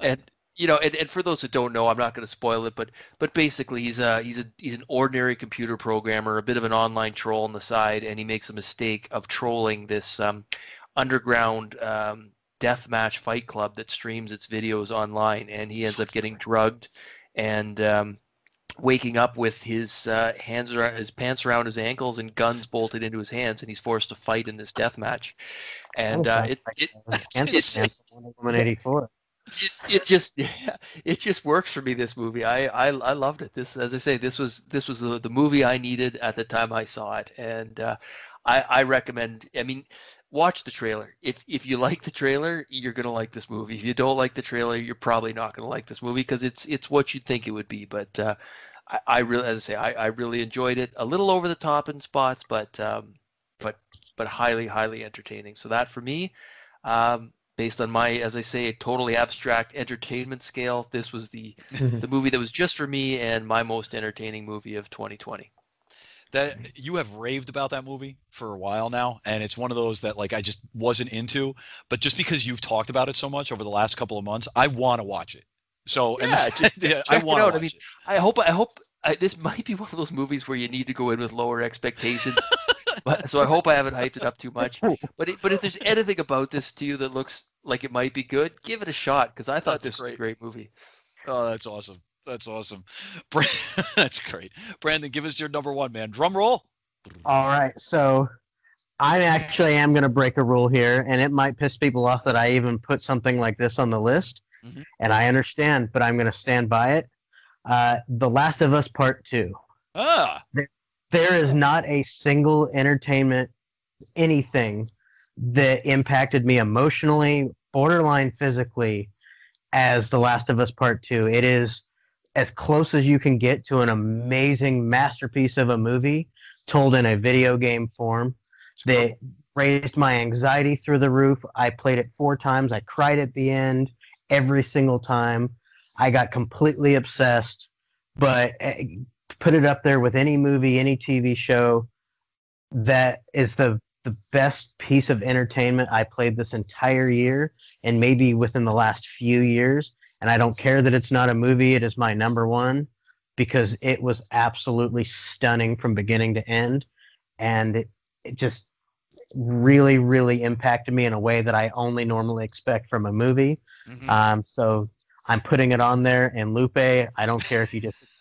[SPEAKER 4] and you know, and, and for those that don't know, I'm not going to spoil it, but but basically, he's a he's a he's an ordinary computer programmer, a bit of an online troll on the side, and he makes a mistake of trolling this um, underground um, deathmatch fight club that streams its videos online, and he ends up getting drugged and um, waking up with his uh, hands around his pants around his ankles and guns bolted into his hands, and he's forced to fight in this death match. And uh, it, it, it's-
[SPEAKER 5] Woman 84.
[SPEAKER 4] It, it just it just works for me this movie. I, I i loved it. This as i say this was this was the, the movie i needed at the time i saw it. And uh, i i recommend i mean watch the trailer. If if you like the trailer you're gonna like this movie. If you don't like the trailer you're probably not gonna like this movie because it's it's what you'd think it would be. But uh i, I really as i say I, I really enjoyed it. A little over the top in spots but um but but highly highly entertaining. So that for me. Um based on my, as I say, a totally abstract entertainment scale, this was the the movie that was just for me and my most entertaining movie of 2020.
[SPEAKER 2] that you have raved about that movie for a while now and it's one of those that like i just wasn't into but just because you've talked about it so much over the last couple of months i want to watch it so
[SPEAKER 4] Yeah,
[SPEAKER 2] the,
[SPEAKER 4] just
[SPEAKER 2] yeah, i want to watch
[SPEAKER 4] I mean,
[SPEAKER 2] it
[SPEAKER 4] I hope I hope I, this might be one of those movies where you need to go in with lower expectations. but so I hope I haven't hyped it up too much. But it, but if there's anything about this to you that looks like it might be good, give it a shot because I thought
[SPEAKER 2] That's
[SPEAKER 4] this was a
[SPEAKER 2] great.
[SPEAKER 4] great movie.
[SPEAKER 2] oh that's awesome that's awesome that's great brandon give us your number one man drum roll
[SPEAKER 5] All right, so I actually am going to break a rule here, and it might piss people off that I even put something like this on the list,
[SPEAKER 2] Mhm.
[SPEAKER 5] and I understand, but I'm going to stand by it. Uh, the Last of Us Part Two.
[SPEAKER 2] ah
[SPEAKER 5] There is not a single entertainment anything that impacted me emotionally, borderline physically, as The Last of Us Part Two. It is as close as you can get to an amazing masterpiece of a movie told in a video game form that raised my anxiety through the roof. I played it four times. I cried at the end every single time. I got completely obsessed. But eh, put it up there with any movie, any TV show that is the the best piece of entertainment I played this entire year and maybe within the last few years. And I don't care that it's not a movie, it is my number one because it was absolutely stunning from beginning to end. And it, it just really, really impacted me in a way that I only normally expect from a movie.
[SPEAKER 2] Mhm.
[SPEAKER 5] Um, so I'm putting it on there. And Lupe, I don't care if you just.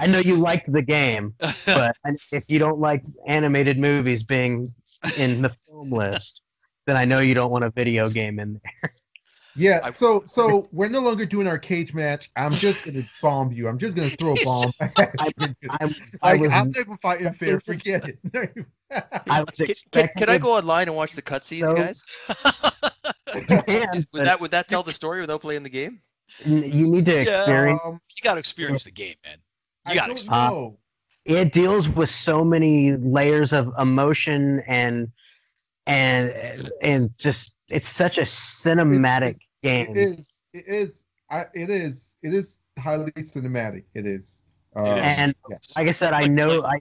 [SPEAKER 5] I know you liked the game, but if you don't like animated movies being in the film list, then I know you don't want a video game in there.
[SPEAKER 3] Yeah, so so we're no longer doing our cage match. I'm just gonna bomb you. I'm just gonna throw a bomb.
[SPEAKER 5] I, I
[SPEAKER 3] Like,
[SPEAKER 5] was,
[SPEAKER 3] I'm not even fighting fair. Forget it.
[SPEAKER 5] I was
[SPEAKER 4] Can, can, can I go online and watch the cutscenes,
[SPEAKER 5] So-
[SPEAKER 4] guys?
[SPEAKER 5] Yeah,
[SPEAKER 4] Would that would that tell the story without playing the game?
[SPEAKER 5] you need to
[SPEAKER 2] Yeah.
[SPEAKER 5] experience.
[SPEAKER 3] um,
[SPEAKER 2] you got to experience the game, man.
[SPEAKER 3] I
[SPEAKER 2] You got to
[SPEAKER 3] don't
[SPEAKER 5] It deals with so many layers of emotion and and and just it's such a cinematic game.
[SPEAKER 3] It is. It is. I, it is. It is highly cinematic. It is. Uh,
[SPEAKER 2] It is.
[SPEAKER 5] And
[SPEAKER 3] yes.
[SPEAKER 5] like I said, I know I.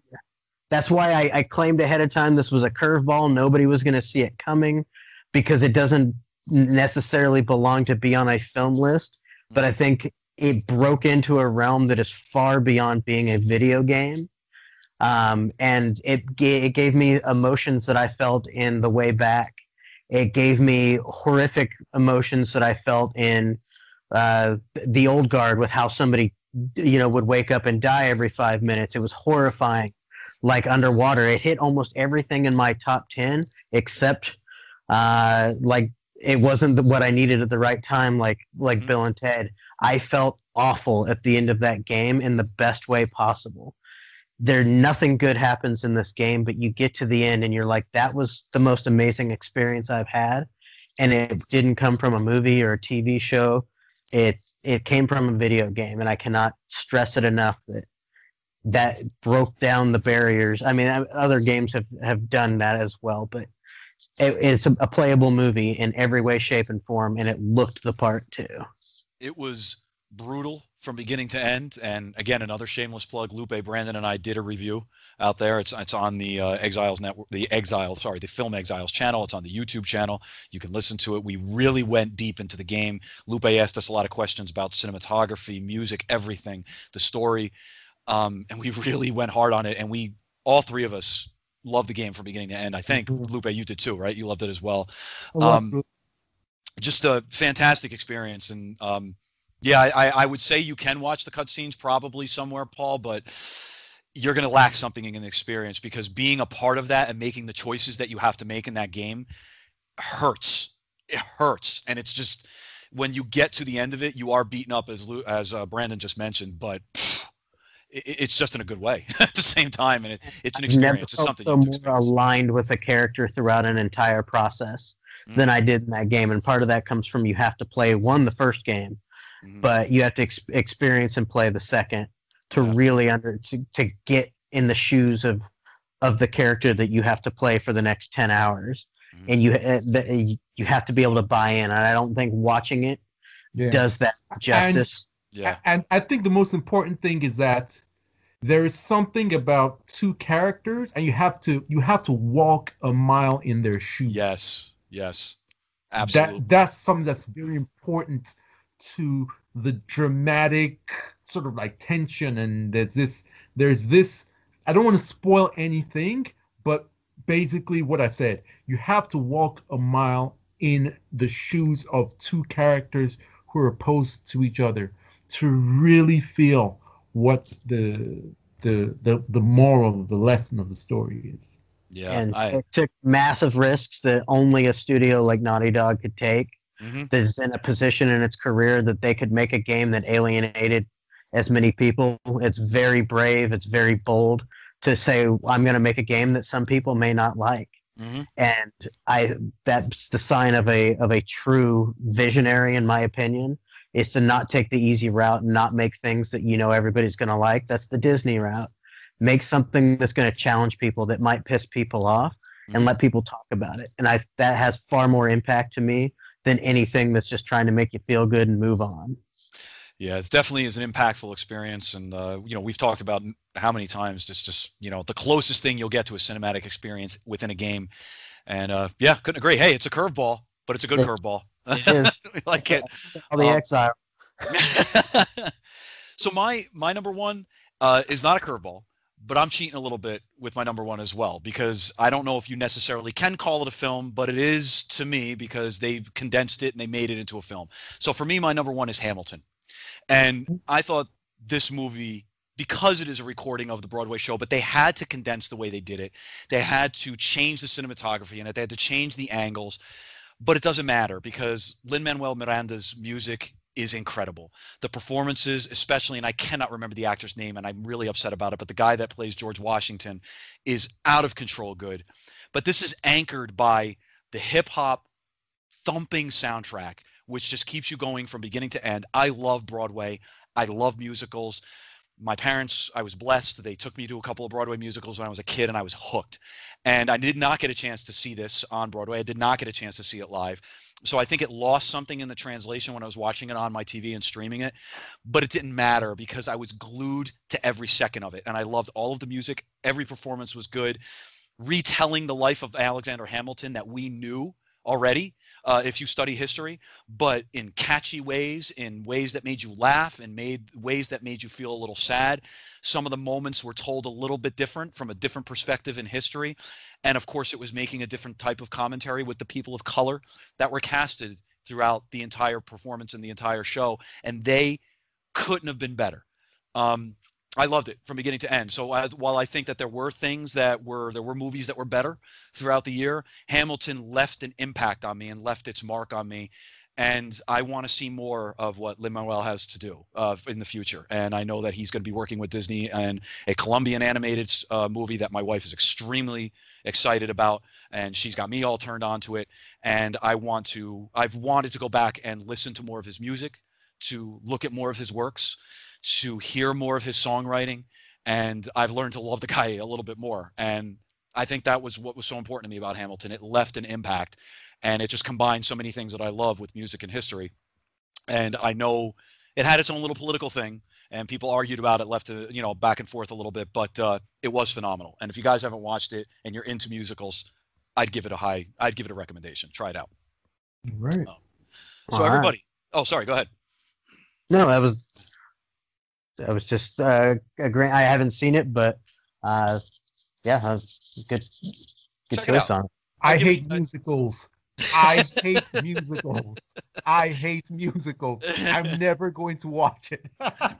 [SPEAKER 5] That's why I, I claimed ahead of time this was a curveball. Nobody was going to see it coming because it doesn't necessarily belong to be on a film list. But I think it broke into a realm that is far beyond being a video game. Um, and it, ga- it gave me emotions that I felt in The Way Back. It gave me horrific emotions that I felt in uh, The Old Guard with how somebody you know would wake up and die every five minutes. It was horrifying. Like underwater, it hit almost everything in my top ten except uh, like it wasn't the, what I needed at the right time. Like like
[SPEAKER 2] Mhm.
[SPEAKER 5] Bill and Ted, I felt awful at the end of that game in the best way possible. There nothing good happens in this game, but you get to the end and you're like, that was the most amazing experience I've had. And it didn't come from a movie or a TV show it it came from a video game and i cannot stress it enough that that broke down the barriers i mean other games have have done that as well but it, it's a, a playable movie in every way shape and form and it looked the part too
[SPEAKER 2] it was brutal from beginning to end. And again, another shameless plug. Lupe Brandon and I did a review out there. It's it's on the uh, Exiles network, the Exile, sorry, the Film Exiles channel. It's on the YouTube channel. You can listen to it. We really went deep into the game. Lupe asked us a lot of questions about cinematography, music, everything, the story, um, and we really went hard on it. And we all three of us loved the game from beginning to end. I think
[SPEAKER 3] Mhm.
[SPEAKER 2] Lupe, you did too, right? You loved it as well um, just a fantastic experience and um yeah I, I would say you can watch the cutscenes probably somewhere paul but you're going to lack something in an experience because being a part of that and making the choices that you have to make in that game hurts it hurts and it's just when you get to the end of it you are beaten up as as uh, brandon just mentioned but it's just in a good way at the same time and it, it's an
[SPEAKER 5] I've never
[SPEAKER 2] experience it's something
[SPEAKER 5] so
[SPEAKER 2] you have to
[SPEAKER 5] more
[SPEAKER 2] experience.
[SPEAKER 5] aligned with a character throughout an entire process
[SPEAKER 2] Mm.
[SPEAKER 5] than i did in that game and part of that comes from you have to play one the first game
[SPEAKER 2] Mhm.
[SPEAKER 5] but you have to ex- experience and play the second to
[SPEAKER 2] Yeah.
[SPEAKER 5] really under to, to get in the shoes of of the character that you have to play for the next 10 hours
[SPEAKER 2] Mhm.
[SPEAKER 5] and you uh, the, you have to be able to buy in and i don't think watching it
[SPEAKER 3] yeah.
[SPEAKER 5] does that justice
[SPEAKER 2] yeah.
[SPEAKER 3] And I think the most important thing is that there is something about two characters, and you have to you have to walk a mile in their shoes.
[SPEAKER 2] yes. Yes. Absolutely
[SPEAKER 3] That that's something that's very important to the dramatic sort of like tension and there's this there's this I don't want to spoil anything, but basically what I said, you have to walk a mile in the shoes of two characters who are opposed to each other to really feel what the the the, the moral, of the lesson of the story is.
[SPEAKER 2] yeah
[SPEAKER 5] and
[SPEAKER 2] I,
[SPEAKER 5] it took massive risks that only a studio like naughty dog could take
[SPEAKER 2] mhm.
[SPEAKER 5] that is in a position in its career that they could make a game that alienated as many people. It's very brave. It's very bold to say, "I'm going to make a game that some people may not like."
[SPEAKER 2] Mhm.
[SPEAKER 5] And I that's the sign of a of a true visionary, in my opinion, is to not take the easy route and not make things that you know everybody's going to like. That's the Disney route. Make something that's going to challenge people that might piss people off and
[SPEAKER 2] Mhm.
[SPEAKER 5] let people talk about it. And I that has far more impact to me than anything that's just trying to make you feel good and move on.
[SPEAKER 2] Yeah, it definitely is an impactful experience, and uh, you know we've talked about how many times just just you know the closest thing you'll get to a cinematic experience within a game, and uh, yeah, couldn't agree. Hey, it's a curveball, but it's a good curveball.
[SPEAKER 5] It is.
[SPEAKER 2] We like it.
[SPEAKER 5] All the
[SPEAKER 2] Um,
[SPEAKER 5] exile.
[SPEAKER 2] so my my number one uh, is not a curveball, but I'm cheating a little bit with my number one as well because I don't know if you necessarily can call it a film, but it is to me because they've condensed it and they made it into a film. So for me, my number one is Hamilton, and I thought this movie. Because it is a recording of the Broadway show, but they had to condense the way they did it. They had to change the cinematography in it. They had to change the angles but it doesn't matter because Lin Manuel Miranda's music is incredible. The performances, especially, and I cannot remember the actor's name, and I'm really upset about it, but the guy that plays George Washington is out of control good. But this is anchored by the hip hop thumping soundtrack, which just keeps you going from beginning to end. I love Broadway. I love musicals. My parents, I was blessed. They took me to a couple of Broadway musicals when I was a kid, and I was hooked. And I did not get a chance to see this on Broadway. I did not get a chance to see it live. So I think it lost something in the translation when I was watching it on my TV and streaming it. But it didn't matter because I was glued to every second of it. And I loved all of the music. Every performance was good. Retelling the life of Alexander Hamilton that we knew already uh, if you study history, but in catchy ways, in ways that made you laugh, and made ways that made you feel a little sad. Some of the moments were told a little bit different from a different perspective in history, and of course, it was making a different type of commentary with the people of color that were casted throughout the entire performance and the entire show, and they couldn't have been better. Um, I loved it from beginning to end. So I, while I think that there were things that were there were movies that were better throughout the year, Hamilton left an impact on me and left its mark on me. And I want to see more of what Lin Manuel has to do uh, in the future. And I know that he's going to be working with Disney and a Colombian animated uh, movie that my wife is extremely excited about, and she's got me all turned on to it. And I want to, I've wanted to go back and listen to more of his music, to look at more of his works to hear more of his songwriting and i've learned to love the guy a little bit more. And i think that was what was so important to me about hamilton. It left an impact and it just combined so many things that i love with music and history. And i know it had its own little political thing and people argued about it left to you know back and forth a little bit but uh, it was phenomenal. And if you guys haven't watched it and you're into musicals i'd give it a high i'd give it a recommendation. Try it out.
[SPEAKER 3] Right.
[SPEAKER 2] so
[SPEAKER 5] All right.
[SPEAKER 2] everybody oh sorry go ahead.
[SPEAKER 5] No, that was that was just uh, a great. I haven't seen it, but uh, yeah, uh, good good
[SPEAKER 2] Check
[SPEAKER 5] choice
[SPEAKER 2] out.
[SPEAKER 5] on it.
[SPEAKER 3] I hate
[SPEAKER 2] it-
[SPEAKER 3] musicals. I hate musicals. I hate musicals. I'm never going to watch it.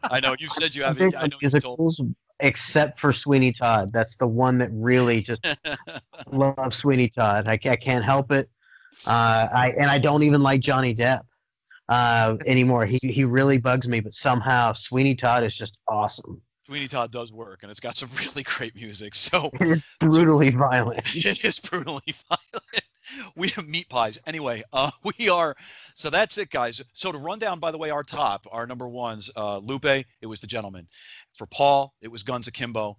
[SPEAKER 2] i know you said you
[SPEAKER 5] I'm
[SPEAKER 2] haven't
[SPEAKER 5] big
[SPEAKER 2] i
[SPEAKER 5] on
[SPEAKER 2] know you told
[SPEAKER 5] musicals, except for Sweeney Todd. That's the one that really just love Sweeney Todd. I, I can't help it. Uh, I and I don't even like Johnny Depp uh, anymore. He he really bugs me, but somehow Sweeney Todd is just awesome.
[SPEAKER 2] Sweeney Todd does work, and it's got some really great music. So
[SPEAKER 5] It's brutally violent.
[SPEAKER 2] it is brutally violent. We have meat pies. Anyway, uh, we are. So that's it, guys. So to run down, by the way, our top, our number ones, uh, Lupe, it was the Gentlemen. For Paul, it was Guns Akimbo.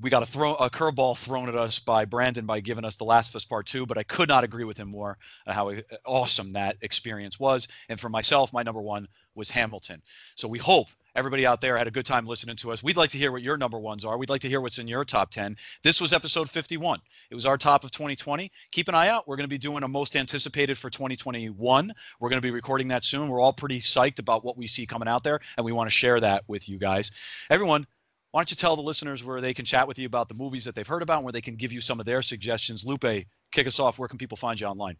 [SPEAKER 2] We got a throw a curveball thrown at us by Brandon by giving us The Last of Us Part Two, but I could not agree with him more on how uh, awesome that experience was. And for myself, my number one was Hamilton. So we hope everybody out there had a good time listening to us. We'd like to hear what your number ones are. We'd like to hear what's in your top 10. This was episode 51. It was our top of 2020. Keep an eye out. We're going to be doing a most anticipated for 2021. We're going to be recording that soon. We're all pretty psyched about what we see coming out there, and we want to share that with you guys. Everyone, why don't you tell the listeners where they can chat with you about the movies that they've heard about and where they can give you some of their suggestions? Lupe, kick us off. Where can people find you online?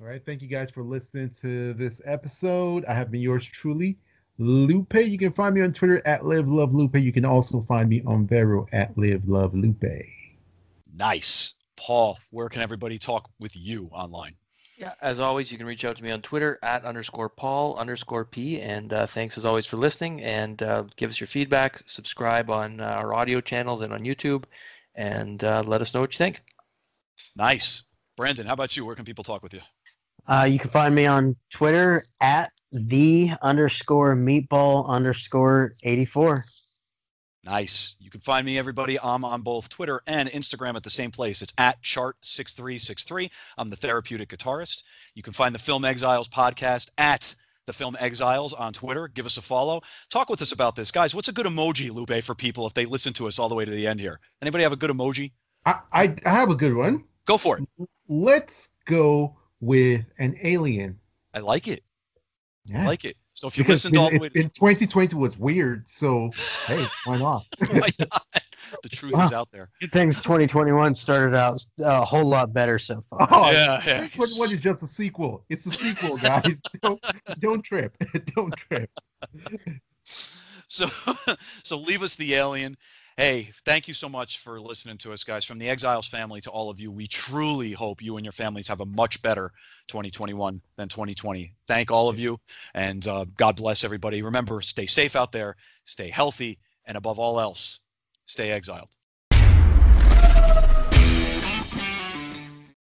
[SPEAKER 3] All right. Thank you guys for listening to this episode. I have been yours truly, Lupe. You can find me on Twitter at Live Love Lupe. You can also find me on Vero at Live Love Lupe.
[SPEAKER 2] Nice. Paul, where can everybody talk with you online?
[SPEAKER 4] Yeah, as always, you can reach out to me on Twitter at underscore Paul underscore P. And uh, thanks as always for listening. And uh, give us your feedback. Subscribe on uh, our audio channels and on YouTube, and uh, let us know what you think.
[SPEAKER 2] Nice. Brandon, how about you? Where can people talk with you?
[SPEAKER 5] Uh, you can find me on Twitter at the underscore meatball underscore 84.
[SPEAKER 2] Nice. You can find me, everybody. I'm on both Twitter and Instagram at the same place. It's at chart6363. I'm the therapeutic guitarist. You can find the Film Exiles podcast at the film Exiles on Twitter. Give us a follow. Talk with us about this, guys. What's a good emoji, Lupe, for people if they listen to us all the way to the end here? Anybody have a good emoji?
[SPEAKER 3] I, I, I have a good one.
[SPEAKER 2] Go for it.
[SPEAKER 3] Let's go with an alien.
[SPEAKER 2] I like it. I like it. So if you
[SPEAKER 3] because
[SPEAKER 2] listened all the
[SPEAKER 3] in,
[SPEAKER 2] way to
[SPEAKER 3] in 2020 was weird, so hey, why not?
[SPEAKER 2] why not? the truth is out there.
[SPEAKER 5] Good things 2021 started out a whole lot better so far.
[SPEAKER 3] Oh,
[SPEAKER 2] yeah, yeah.
[SPEAKER 3] 2021 is just a sequel. It's a sequel, guys. don't, don't trip. don't trip.
[SPEAKER 2] So so leave us the alien. Hey, thank you so much for listening to us, guys. From the Exiles family to all of you, we truly hope you and your families have a much better 2021 than 2020. Thank all of you, and uh, God bless everybody. Remember, stay safe out there, stay healthy, and above all else, stay exiled.